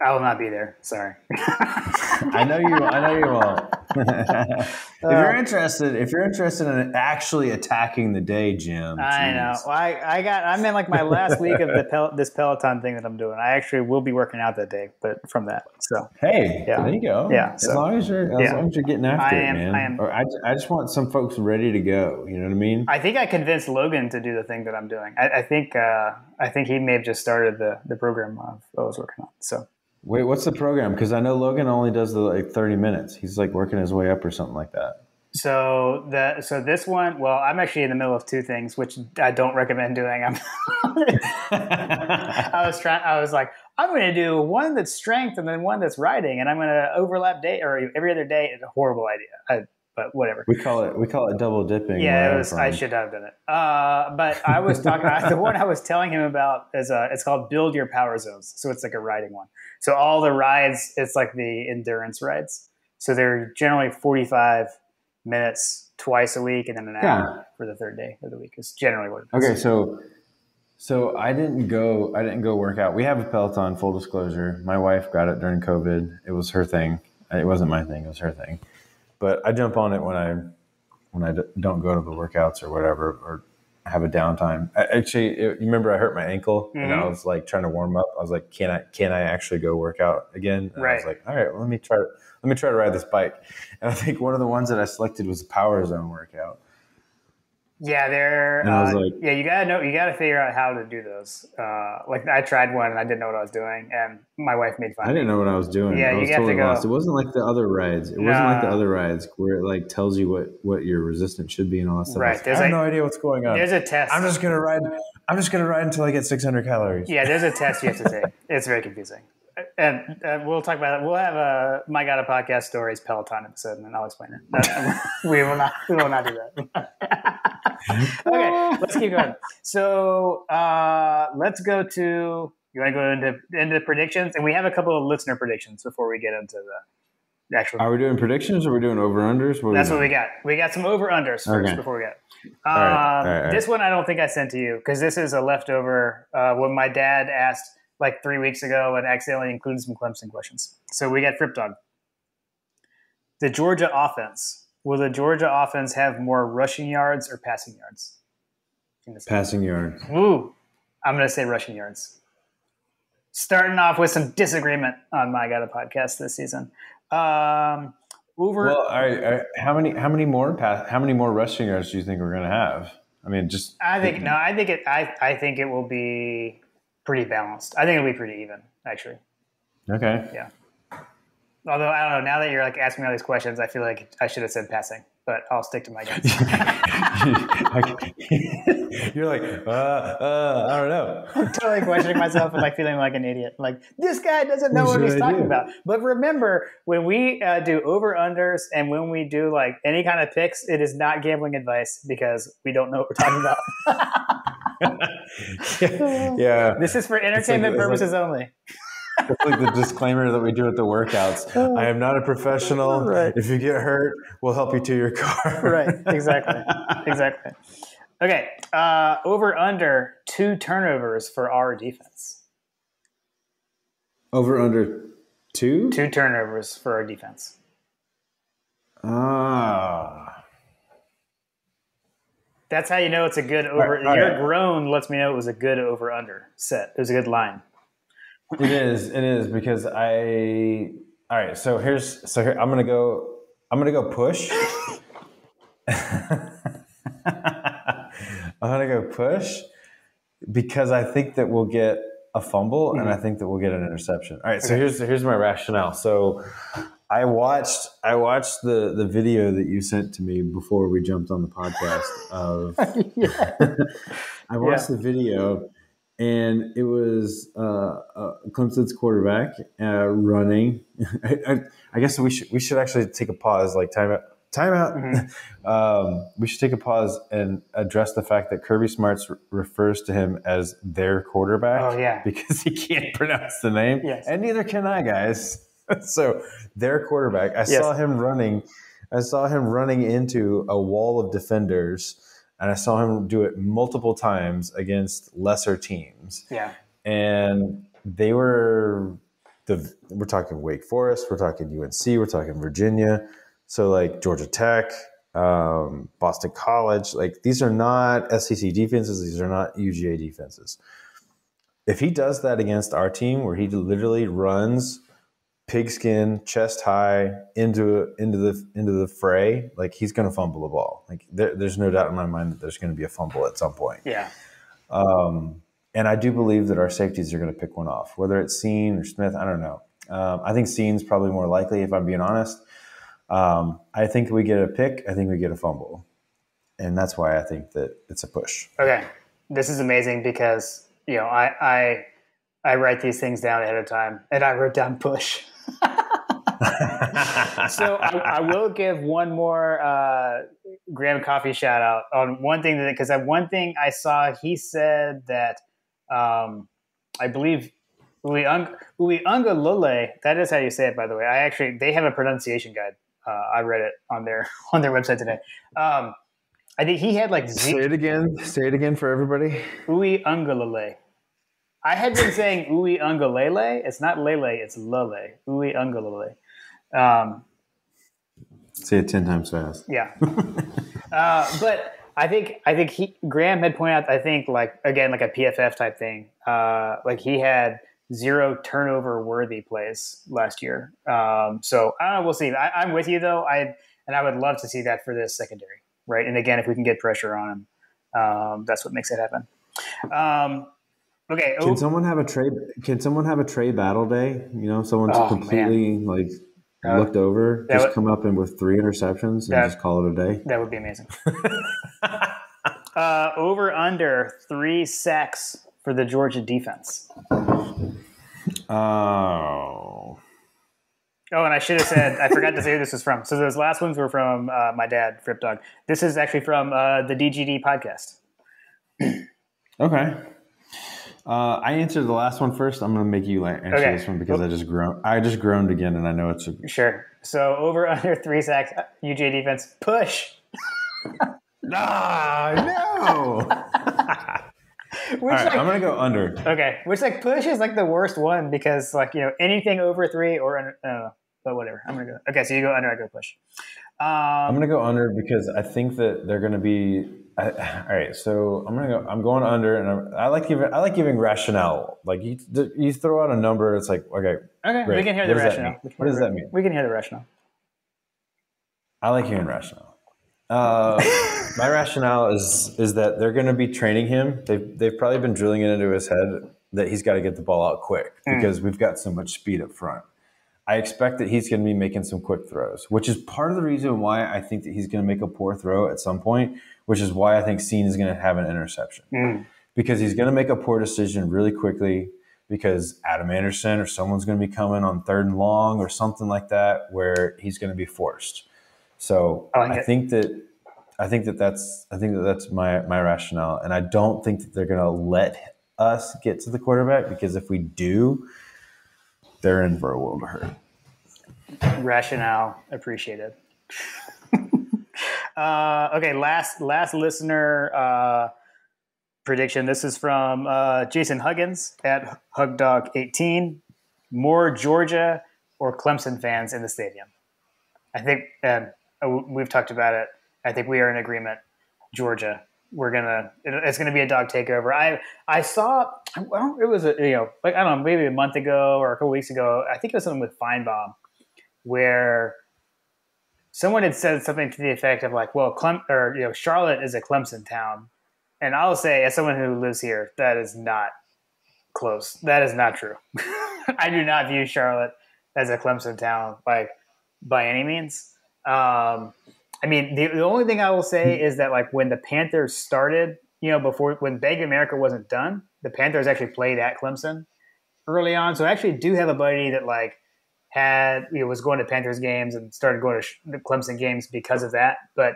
I will not be there. Sorry. I know you. I know you won't. if you're interested, if you're interested in actually attacking the day, Jim. I know. Well, I, I got. I'm in like my last week of the Pel- this Peloton thing that I'm doing. I actually will be working out that day, but from that. So Hey, Yeah. there you go. Yeah, as so- long as you're as yeah. long as you're getting after I it, am- man. I am. Or I, I just want some folks ready to go. You know what I mean? I think I convinced Logan to do the thing that I'm doing. I, I think uh, I think he may have just started the the program I was working on. So Wait, what's the program? Because I know Logan only does the like 30 minutes. He's like working his way up or something like that. so that so this one. Well, I'm actually in the middle of two things, which I don't recommend doing. I'm. I was trying. I was like, I'm going to do one that's strength and then one that's riding, and I'm going to overlap day or every other day. It's a horrible idea, but whatever. We call it we call it double dipping. Yeah, was. I should have done it. Uh, but I was talking. the one I was telling him about is uh, it's called Build Your Power Zones. So it's like a riding one. So all the rides, it's like the endurance rides. So they're generally forty-five minutes twice a week, and then an hour for the third day of the week. Is generally what. It is. Okay, so so I didn't go I didn't go work out. We have a Peloton, full disclosure. My wife got it during COVID. It was her thing. It wasn't my thing, it was her thing. But I jump on it when I when I d- don't go to the workouts or whatever or have a downtime. I, actually, it, you remember I hurt my ankle and I Mhm. was like trying to warm up. I was like, "Can I can I actually go work out again?" And I was like, "All right, well, let me try let me try to ride this bike." And I think one of the ones that I selected was a Power Zone workout. Yeah, they're. And I was uh, like- yeah, you gotta know. You gotta figure out how to do those. Uh, like I tried one and I didn't know what I was doing, and my wife made fun. I of me. didn't know what I was doing. Yeah, I you was have to totally go- lost. It wasn't like the other rides. It wasn't like the other rides where it like tells you what what your resistance should be and all that stuff. Right, I, like, there's I have like- no idea what's going on. There's a test. I'm just gonna ride. I'm just gonna ride until I get 600 calories. Yeah, there's a test you have to take. It's very confusing. And uh, we'll talk about it. We'll have a My God a Podcast Stories Peloton episode, and then I'll explain it. That- we will not. We will not do that. okay, let's keep going. So uh, let's go to. You want to go into into predictions, and we have a couple of listener predictions before we get into the, actual. Are we doing predictions or are we doing over unders? That's we what we got. We got some over unders first Okay. before we get. Um, all right, all right. This one I don't think I sent to you because this is a leftover. Uh, when my dad asked like three weeks ago and accidentally included some Clemson questions. So we got Fripped on. The Georgia offense. Will the Georgia offense have more rushing yards or passing yards? Passing yards. Ooh, I'm going to say rushing yards. Starting off with some disagreement on my God a podcast this season. Um, over. Well, all right, all right. how many how many more pass, how many more rushing yards do you think we're gonna have? I mean, just I think no. I think it. I, I think it will be pretty balanced. I think it'll be pretty even, actually. okay. Yeah. Although I don't know. Now that you're like asking me all these questions, I feel like I should have said passing, but I'll stick to my guns. You're like, uh, uh, I don't know. I'm totally questioning myself and like feeling like an idiot. Like this guy doesn't know What what he's talking do? about. But remember, when we uh, do over unders and when we do like any kind of picks, it is not gambling advice because we don't know what we're talking about. yeah, this is for entertainment it's like- purposes only. it's like the disclaimer that we do at the workouts. I am not a professional. Right. If you get hurt, we'll help you to your car. right exactly exactly okay uh, over under two turnovers for our defense Over under two. two turnovers for our defense Ah. That's how you know it's a good over Right, right. your groan lets me know it was a good over under set it was a good line It is. It is because I. All right. So here's. So here I'm gonna go. I'm gonna go push. I'm gonna go push because I think that we'll get a fumble and I mm-hmm. think that we'll get an interception. All right, so here's here's my rationale. So I watched I watched the the video that you sent to me before we jumped on the podcast of I watched Yeah. the video and it was uh, uh, Clemson's quarterback uh, running. I, I, I guess we should we should actually take a pause, like time out. Time out. Um, we should take a pause and address the fact that Kirby Smarts re- refers to him as their quarterback. Oh, yeah. because he can't pronounce the name, Yes. and neither can I, guys. so their quarterback. I Yes. saw him running. I saw him running into a wall of defenders, and I saw him do it multiple times against lesser teams Yeah. and they were the we're talking Wake Forest, we're talking UNC, we're talking Virginia, so like Georgia Tech, um, Boston College, like these are not SEC defenses, these are not UGA defenses. If he does that against our team, where he literally runs pigskin, chest high into into the into the fray, like he's going to fumble the ball. Like there, there's no doubt in my mind that there's going to be a fumble at some point. Yeah. Um, and I do believe that our safeties are going to pick one off, whether it's Cine or Smith. I don't know. Um, I think Cine's probably more likely, if I'm being honest. Um, I think we get a pick. I think we get a fumble, and that's why I think that it's a push. Okay. This is amazing because you know I I I write these things down ahead of time, and I wrote down push. so I, I will give one more uh, Graham Coffey shout out on one thing that because one thing I saw he said that um, I believe Uiung- Uiungalule that is how you say it by the way I actually they have a pronunciation guide uh, I read it on their on their website today um, I think he had like Z- it again. Say it again for everybody. Ui Ungalele. I had been saying Ui Ungalele. It's not Lele, it's Lele. Ui Ungalele. Um, Say it ten times fast. yeah. uh, but I think I think he Graham had pointed out I think like again like a PFF type thing. Uh, like he had zero turnover worthy plays last year. Um, so I don't know, we'll see. I, I'm with you though. I and I would love to see that for this secondary, right? And again, if we can get pressure on him, um, that's what makes it happen. Um, okay. Can oh, someone have a trade? Can someone have a trade battle day? You know, someone's Oh, completely like That would- looked over, just would- come up and with three interceptions and That- just call it a day. That would be amazing. uh, over under three sacks for the Georgia defense. Oh. Oh, and I should have said I forgot to say who this is from. So those last ones were from uh, my dad, Frip Dog. This is actually from uh, the DGD podcast. Okay. Uh, I answered the last one first. I'm going to make you answer Okay. this one because I just groaned. I just groaned again, and I know it's a. Sure. So over under three sacks, uh, UJ defense push. Ah, no! Which All right, like, I'm going to go under. okay, which like push is like the worst one because like you know anything over three or under, I but whatever. I'm gonna go. Okay, so you go under, I go push. I'm Um, going to go under because I think that they're going to be. I, all right, so I'm going to go. I'm going under, and I'm, I like giving. I like giving rationale. Like you, you throw out a number. It's like okay, okay, we can hear What the rationale. mean? We can What does that mean? We can hear the rationale. I like hearing rationale. Uh, my rationale is is that they're going to be training him. They've they've probably been drilling it into his head that he's got to get the ball out quick because we've got so much speed up front. I expect that he's going to be making some quick throws, which is part of the reason why I think that he's going to make a poor throw at some point, which is why I think Cine is going to have an interception hmm. because he's going to make a poor decision really quickly because Adam Anderson or someone's going to be coming on third and long or something like that where he's going to be forced. So oh, I like I think that I think that that's I think that that's my my rationale, and I don't think that they're going to let us get to the quarterback because if we do, they're in for a world of hurt. rationale appreciated. uh, okay, last last listener uh, prediction. This is from uh, Jason Huggins at HugDog18. More Georgia or Clemson fans in the stadium. I think um, uh, we've talked about it. I think we are in agreement. Georgia. We're gonna. It's gonna be a dog takeover. I I saw. Well, it was a you know like I don't know maybe a month ago or a couple weeks ago. I think it was something with Finebaum where someone had said something to the effect of like, well, Clem or you know, Charlotte is a Clemson town, and I'll say, as someone who lives here, that is not close. That is not true. I do not view Charlotte as a Clemson town, like by any means. Um, I mean, the, the only thing I will say is that like when the Panthers started, you know, before when Bank of America wasn't done, the Panthers actually played at Clemson early on. So I actually do have a buddy that like had you know, was going to Panthers games and started going to Clemson games because of that. But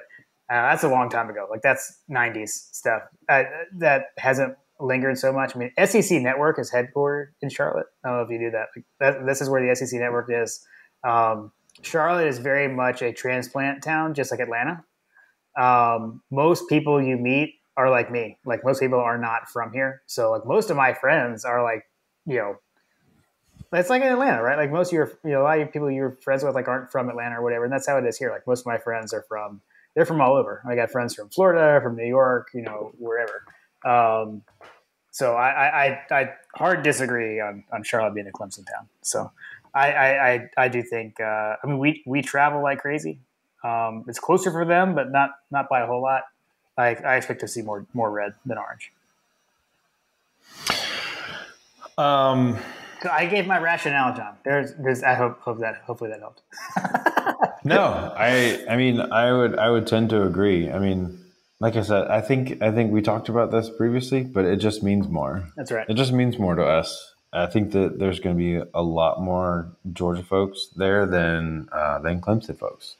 uh, that's a long time ago. Like that's '90s stuff. Uh, that hasn't lingered so much. I mean, SEC Network is headquartered in Charlotte. I don't know if you do that. Like that this is where the SEC Network is. Um, Charlotte is very much a transplant town, just like Atlanta. Um, most people you meet are like me. Like most people are not from here. So like most of my friends are like, you know, it's like in Atlanta, right? Like most of your, you know, a lot of people you're friends with like aren't from Atlanta or whatever. And that's how it is here. Like most of my friends are from, they're from all over. I got friends from Florida, from New York, you know, wherever. Um, so I, I, I, hard disagree on, on Charlotte being a Clemson town. So I, I, I, do think, uh, I mean, we, we travel like crazy. Um, it's closer for them, but not, not by a whole lot. I, I expect to see more, more red than orange. Um, I gave my rationale, John. There's, there's I hope, hope that, hopefully that helped. no, I, I mean, I would, I would tend to agree. I mean, like I said, I think, I think we talked about this previously, but it just means more. That's right. It just means more to us. I think that there's going to be a lot more Georgia folks there than uh, than Clemson folks.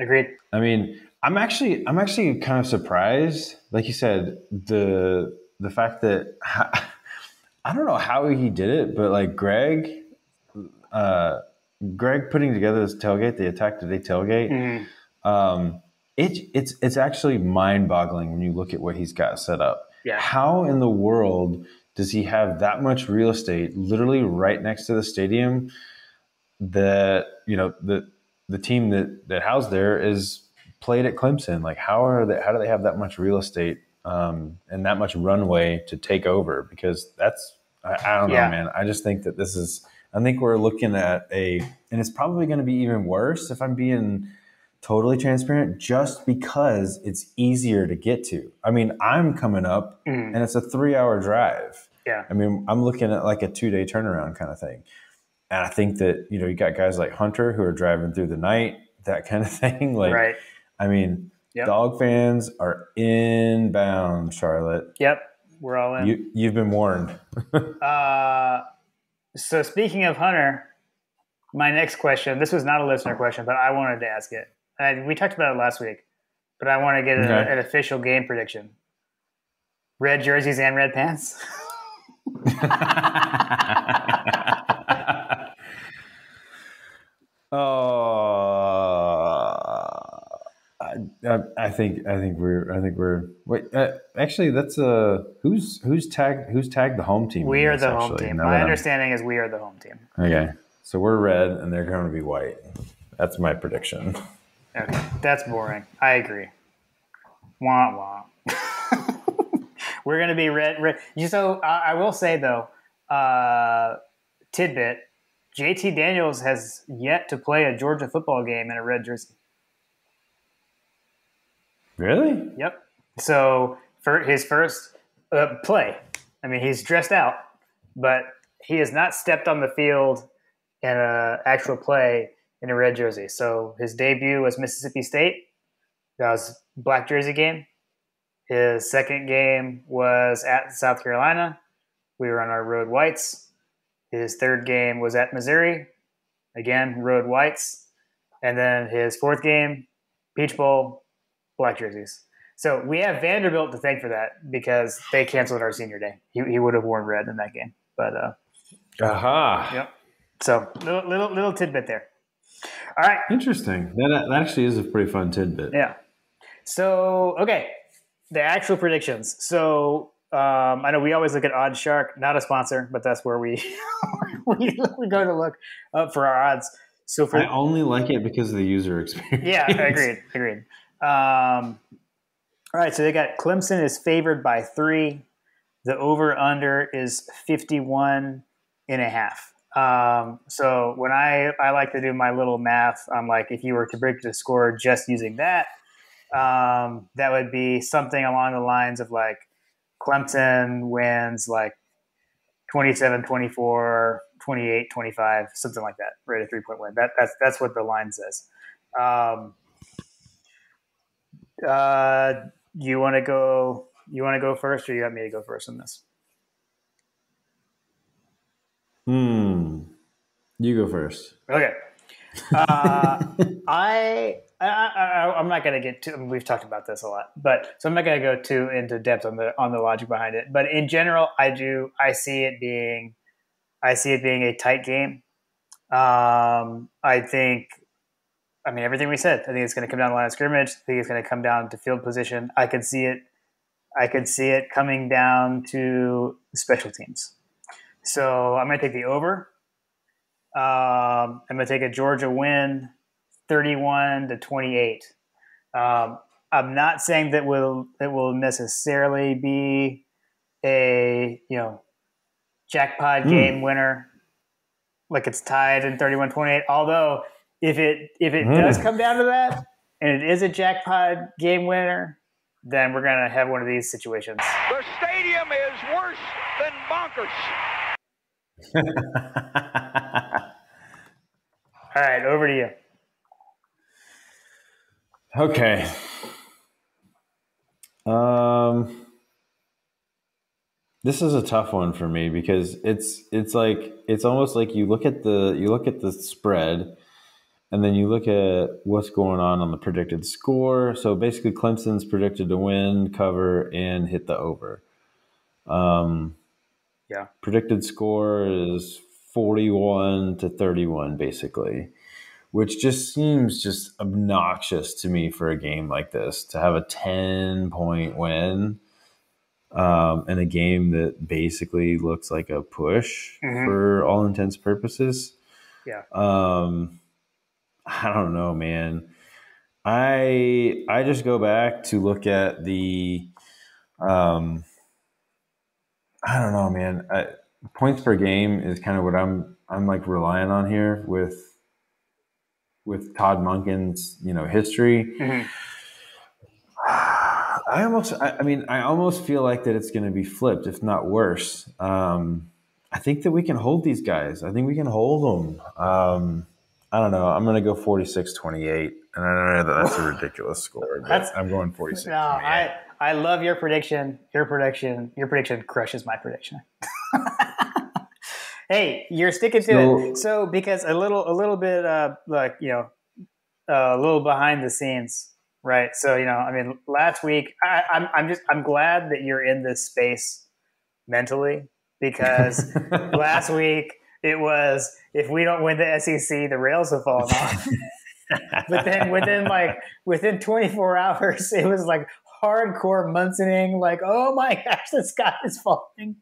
Agreed. I mean, I'm actually I'm actually kind of surprised. Like you said, the the fact that I don't know how he did it, but like Greg, uh, Greg putting together this tailgate, the attack today tailgate. Mm-hmm. Um, it, it's it's actually mind boggling when you look at what he's got set up. Yeah. How in the world does he have that much real estate literally right next to the stadium that you know the the team that that housed there is played at Clemson like how are they how do they have that much real estate um, and that much runway to take over because that's I, I don't yeah. know man I just think that this is I think we're looking at a and it's probably going to be even worse if I'm being totally transparent just because it's easier to get to. I mean, I'm coming up mm. and it's a three hour drive. Yeah. I mean, I'm looking at like a two day turnaround kind of thing. And I think that, you know, you got guys like Hunter who are driving through the night, that kind of thing. Like, right. I mean, yep. dog fans are inbound, Charlotte. Yep. We're all in. You, you've been warned. uh, so speaking of Hunter, my next question, this was not a listener question, but I wanted to ask it. And we talked about it last week, but I want to get okay. a, an official game prediction. Red jerseys and red pants. oh, I, I, think I think we're I think we're wait. Uh, actually, that's a uh, who's who's tagged who's tagged the home team. We are the actually, home team. My understanding is we are the home team. Okay, so we're red and they're going to be white. That's my prediction. Okay, that's boring. I agree. Wah wah. We're gonna be red. red. So uh, I will say though, uh, tidbit: JT Daniels has yet to play a Georgia football game in a red jersey. Really? Yep. So for his first uh, play, I mean, he's dressed out, but he has not stepped on the field in an actual play in a red jersey. So his debut was Mississippi State. That was black jersey game. His second game was at South Carolina. We were on our road whites. His third game was at Missouri. Again, road whites. And then his fourth game, Peach Bowl, black jerseys. So we have Vanderbilt to thank for that because they canceled our senior day. He, he would have worn red in that game. But uh, aha, yep. So little little little tidbit there. All right. Interesting. That, that actually is a pretty fun tidbit. Yeah. So, okay. The actual predictions. So, um, I know we always look at OddsShark, not a sponsor, but that's where we, we, we go to look up for our odds. So for I only like it because of the user experience. Yeah, agreed, agreed. Um, all right, so they got Clemson is favored by three. The over under is 51 and a half. Um, so when I, I like to do my little math, I'm like, if you were to break the score just using that, um, that would be something along the lines of like Clemson wins like 27 24, 28 25, something like that, right? A three point win. That, that's, that's what the line says. Um, uh, you want to go? You want to go first, or you want me to go first on this? Hmm. You go first. Okay. Uh, I, I, I I'm not going to get too. We've talked about this a lot, but so I'm not going to go too into depth on the on the logic behind it. But in general, I do. I see it being, I see it being a tight game. Um, I think. I mean, everything we said. I think it's going to come down to line of scrimmage. I think it's going to come down to field position. I could see it. I could see it coming down to special teams. So I'm going to take the over. Um, I'm going to take a Georgia win, 31 to 28. Um, I'm not saying that will it will necessarily be a you know jackpot Hmm. game winner, like it's tied in 31-28. Although if it if it Hmm. does come down to that, and it is a jackpot game winner, then we're gonna have one of these situations. The stadium is worse than bonkers. All right, over to you. Okay. Um this is a tough one for me because it's it's like it's almost like you look at the you look at the spread and then you look at what's going on on the predicted score. So basically Clemson's predicted to win, cover and hit the over. Um Yeah. predicted score is 41 to 31 basically which just seems just obnoxious to me for a game like this to have a 10 point win um, in a game that basically looks like a push Mhm. for all intents and purposes Yeah. um, i don't know man i i just go back to look at the um, i don't know man I, points per game is kind of what i'm i'm like relying on here with with Todd Monken's, you know, history. Mhm. I almost, I, I mean, I almost feel like that it's going to be flipped, if not worse. Um, I think that we can hold these guys. I think we can hold them. Um, I don't know. I'm going to go 46 28. And I don't know that that's a ridiculous score, That's- I'm going 46 No, I I love your prediction. Your prediction. Your prediction crushes my prediction. hey, you're sticking to So- it. So because a little a little bit uh like you know uh, a little behind the scenes, right? So you know, I mean, last week I, I'm I'm just I'm glad that you're in this space mentally because last week it was if we don't win the SEC, the rails have fallen off. but then within like within 24 hours, it was like hardcore Munsoning, like oh my gosh, the sky is falling,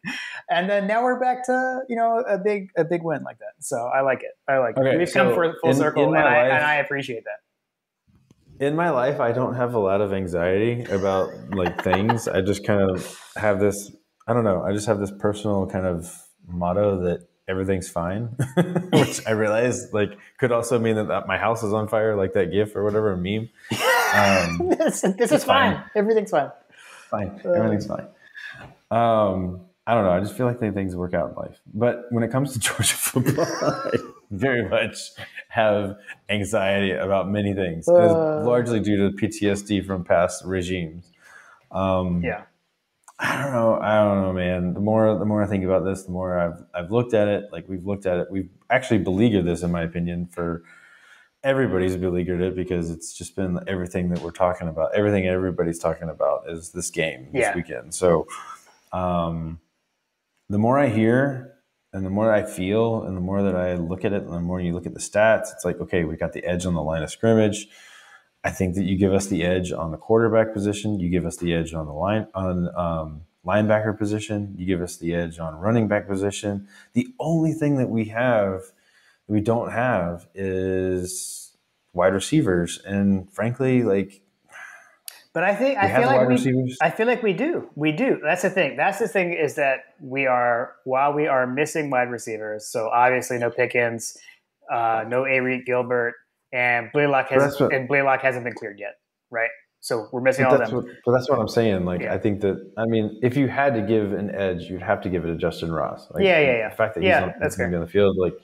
and then now we're back to you know a big a big win like that. So I like it. I like Okay, it. We've come so for full in- circle, in and my I life- and I appreciate that. in my life i don't have a lot of anxiety about like things i just kind of have this i don't know i just have this personal kind of motto that everything's fine which i realize like could also mean that, that my house is on fire like that gif or whatever meme um, this, this is fine. fine. Everything's fine. fine everything's fine um, i don't know i just feel like things work out in life but when it comes to georgia football i very much have anxiety about many things Uh. largely due to ptsd from past regimes um, Yeah. I don't know. I don't know, man. The more the more I think about this, the more I've I've looked at it. Like we've looked at it. We've actually beleaguered this, in my opinion, for everybody's beleaguered it because it's just been everything that we're talking about. Everything everybody's talking about is this game this Yeah. weekend. So, um, the more I hear and the more I feel and the more that I look at it and the more you look at the stats, it's like, okay, we got the edge on the line of scrimmage. I think that you give us the edge on the quarterback position. You give us the edge on the line on um, linebacker position. You give us the edge on running back position. The only thing that we have that we don't have is wide receivers, and frankly, like But I think I feel like we, receivers. I feel like we do. We do. That's the thing. That's the thing is that we are while we are missing wide receivers. So obviously no Pickens, uh, no Arik Gilbert, and Blaylock But has that's what- and Blaylock hasn't been cleared yet, right? So we're missing all that's, of them. what, but that's what I'm saying. Like, Yeah. I think that, I mean, if you had to give an edge, you'd have to give it to Justin Ross. Like, Yeah, yeah, yeah. The fact that Yeah, he's on, that's going to fair. be on the field, like,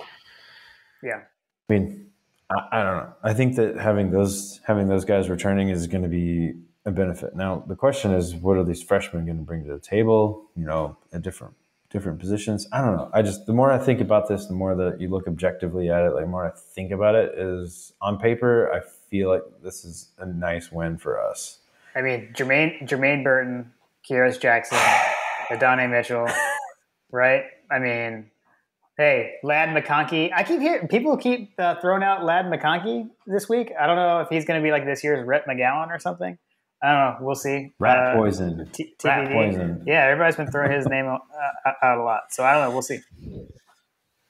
Yeah. I mean, I, I don't know. I think that having those having those guys returning is going to be a benefit. Now, the question is, what are these freshmen going to bring to the table? You know, a different different positions. I don't know. I just the more I think about this, the more that you look objectively at it, like the more I think about it, is on paper, I feel like this is a nice win for us. I mean, Jermaine Jermaine Burton, Kearis Jackson, Adonai Mitchell, right? I mean, hey, Ladd McConkey. I keep hearing people keep uh, throwing out Ladd McConkey this week. I don't know if he's going to be like this year's Rhett McGowan or something. I don't know. We'll see. Rat Uh, poison. T- Rat TBD. poison. Yeah, everybody's been throwing his name out, uh, out a lot. So I don't know. We'll see.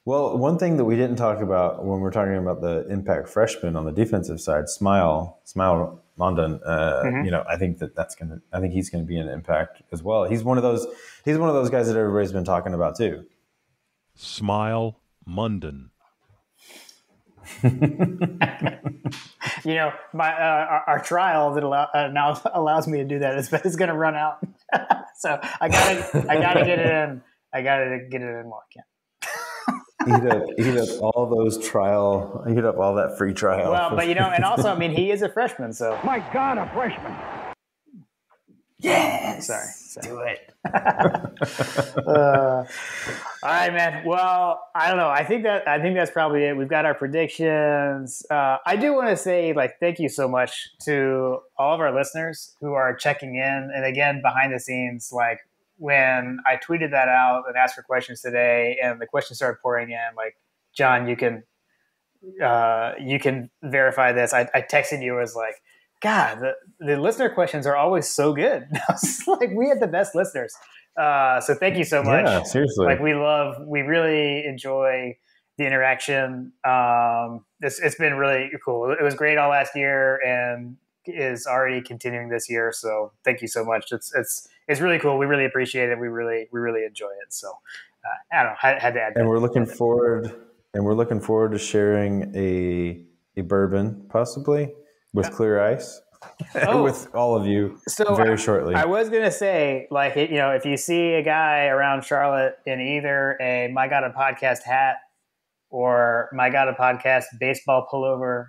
Well, one thing that we didn't talk about when we're talking about the impact freshman on the defensive side, Smael, Smael Mondon. Uh, Mhm. You know, I think that that's gonna. I think he's gonna be an impact as well. He's one of those. He's one of those guys that everybody's been talking about too. Smael Mondon. You know, my uh, our, our trial that allow, uh, now allows me to do that is, is going to run out. so I gotta I gotta get it in. I gotta get it in while I can. Eat up, eat up all those trial. Eat up all that free trial. Well, but you know, and also, I mean, he is a freshman, so My God, a freshman. yes. Sorry, sorry. do it. Uh, all right, man. Well, I don't know. I think that I think that's probably it. We've got our predictions. Uh, I do want to say, like, thank you so much to all of our listeners who are checking in, and again, behind the scenes, like when I tweeted that out and asked for questions today, and the questions started pouring in, like, John, you can uh, you can verify this. I, I texted you as like, God, the, the listener questions are always so good. Like, we have the best listeners. Uh, so thank you so much. yeah, seriously. Like we love, we really enjoy the interaction. Um, it's, it's been really cool. It was great all last year and is already continuing this year. So thank you so much. It's, it's, it's really cool. We really appreciate it. We really, we really enjoy it. So uh, I don't know. I had to add that. and we're looking forward. And we're looking forward to sharing a a bourbon, possibly with clear ice, Oh. with all of you So very I- shortly. I was gonna say, like, you know, if you see a guy around Charlotte in either a My God a Podcast hat or My God a Podcast baseball pullover,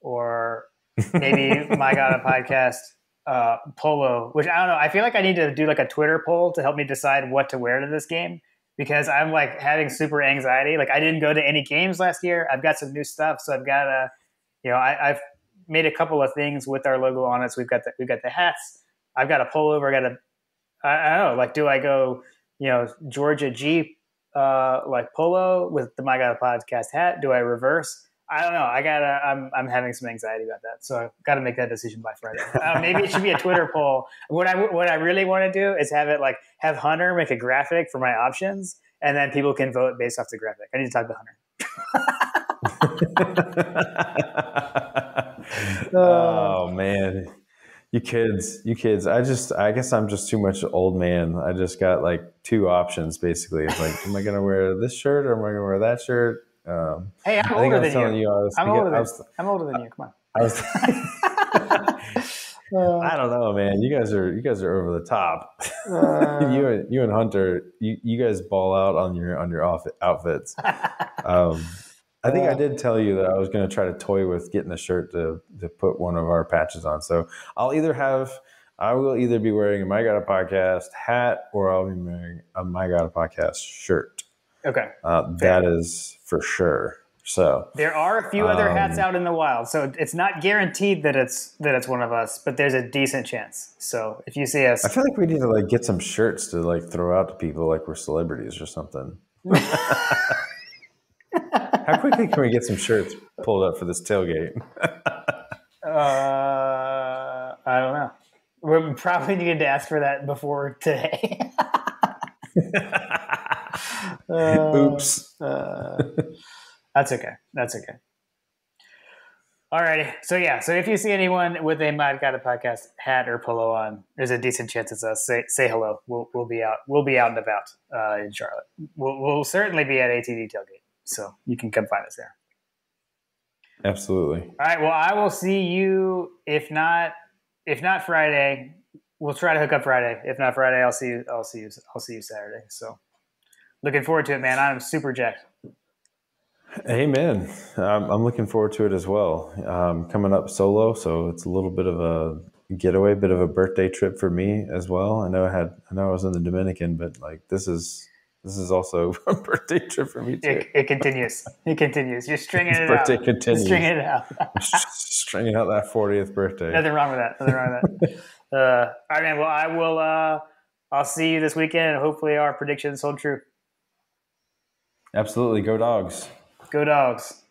or maybe My God a Podcast uh, polo, which I don't know. I feel like I need to do like a Twitter poll to help me decide what to wear to this game because I'm like having super anxiety. Like, I didn't go to any games last year. I've got some new stuff, so I've got a, you know, I, I've made a couple of things with our logo on. So we've got the, we've got the hats. I've got a pullover. I got a, I, I don't know, like, do I go, you know, Georgia Jeep, uh, like polo with the My God Podcast hat? Do I reverse? I don't know. I gotta. I'm. I'm having some anxiety about that, so I've got to make that decision by Friday. Uh, maybe it should be a Twitter poll. What I what I really want to do is have it like have Hunter make a graphic for my options, and then people can vote based off the graphic. I need to talk to Hunter. oh man, you kids, you kids. I just, I guess I'm just too much old man. I just got like two options basically. It's like, am I gonna wear this shirt or am I gonna wear that shirt? Um, Hey, I'm I think I older than you. you, I thinking- older I than was, I'm older than you. Come on. I was I don't know, man. You guys are you guys are over the top. Uh, you and you and Hunter, you, you guys ball out on your on your outfit, outfits. Um, I think I did tell you that I was going to try to toy with getting a shirt to to put one of our patches on. So I'll either have I will either be wearing a My God a Podcast hat or I'll be wearing a My God a Podcast shirt. okay. Uh, that is for sure. So There are a few other hats Um, out in the wild, so it's not guaranteed that it's that it's one of us, but there's a decent chance. So if you see us, I feel like we need to like get some shirts to like throw out to people like we're celebrities or something. How quickly can we get some shirts pulled up for this tailgate? uh, I don't know. We probably needed to ask for that before today. Uh, Oops. uh, that's okay. That's okay. Alrighty. So yeah. So if you see anyone with a Mod Got a Podcast hat or polo on, there's a decent chance it's us. Say say hello. We'll we'll be out. We'll be out and about uh, in Charlotte. We'll, we'll certainly be at ATD tailgate. So you can come find us there. Absolutely. All right. Well, I will see you, if not if not Friday, we'll try to hook up Friday. If not Friday, I'll see you. I'll see you. I'll see you Saturday. So looking forward to it, man. I'm super jacked. Hey, man, I'm, I'm looking forward to it as well. Um, coming up solo, so it's a little bit of a getaway, bit of a birthday trip for me as well. I know I had, I know I was in the Dominican, but like this is this is also a birthday trip for me too. It, it continues. It continues. You're stringing it birthday out. continues. You're stringing it out. Stringing out that 40th birthday. Nothing wrong with that. Nothing wrong with that. Uh, all right, man. Well, I will. Uh, I'll see you this weekend, and hopefully our predictions hold true. Absolutely, go dogs. Go dogs.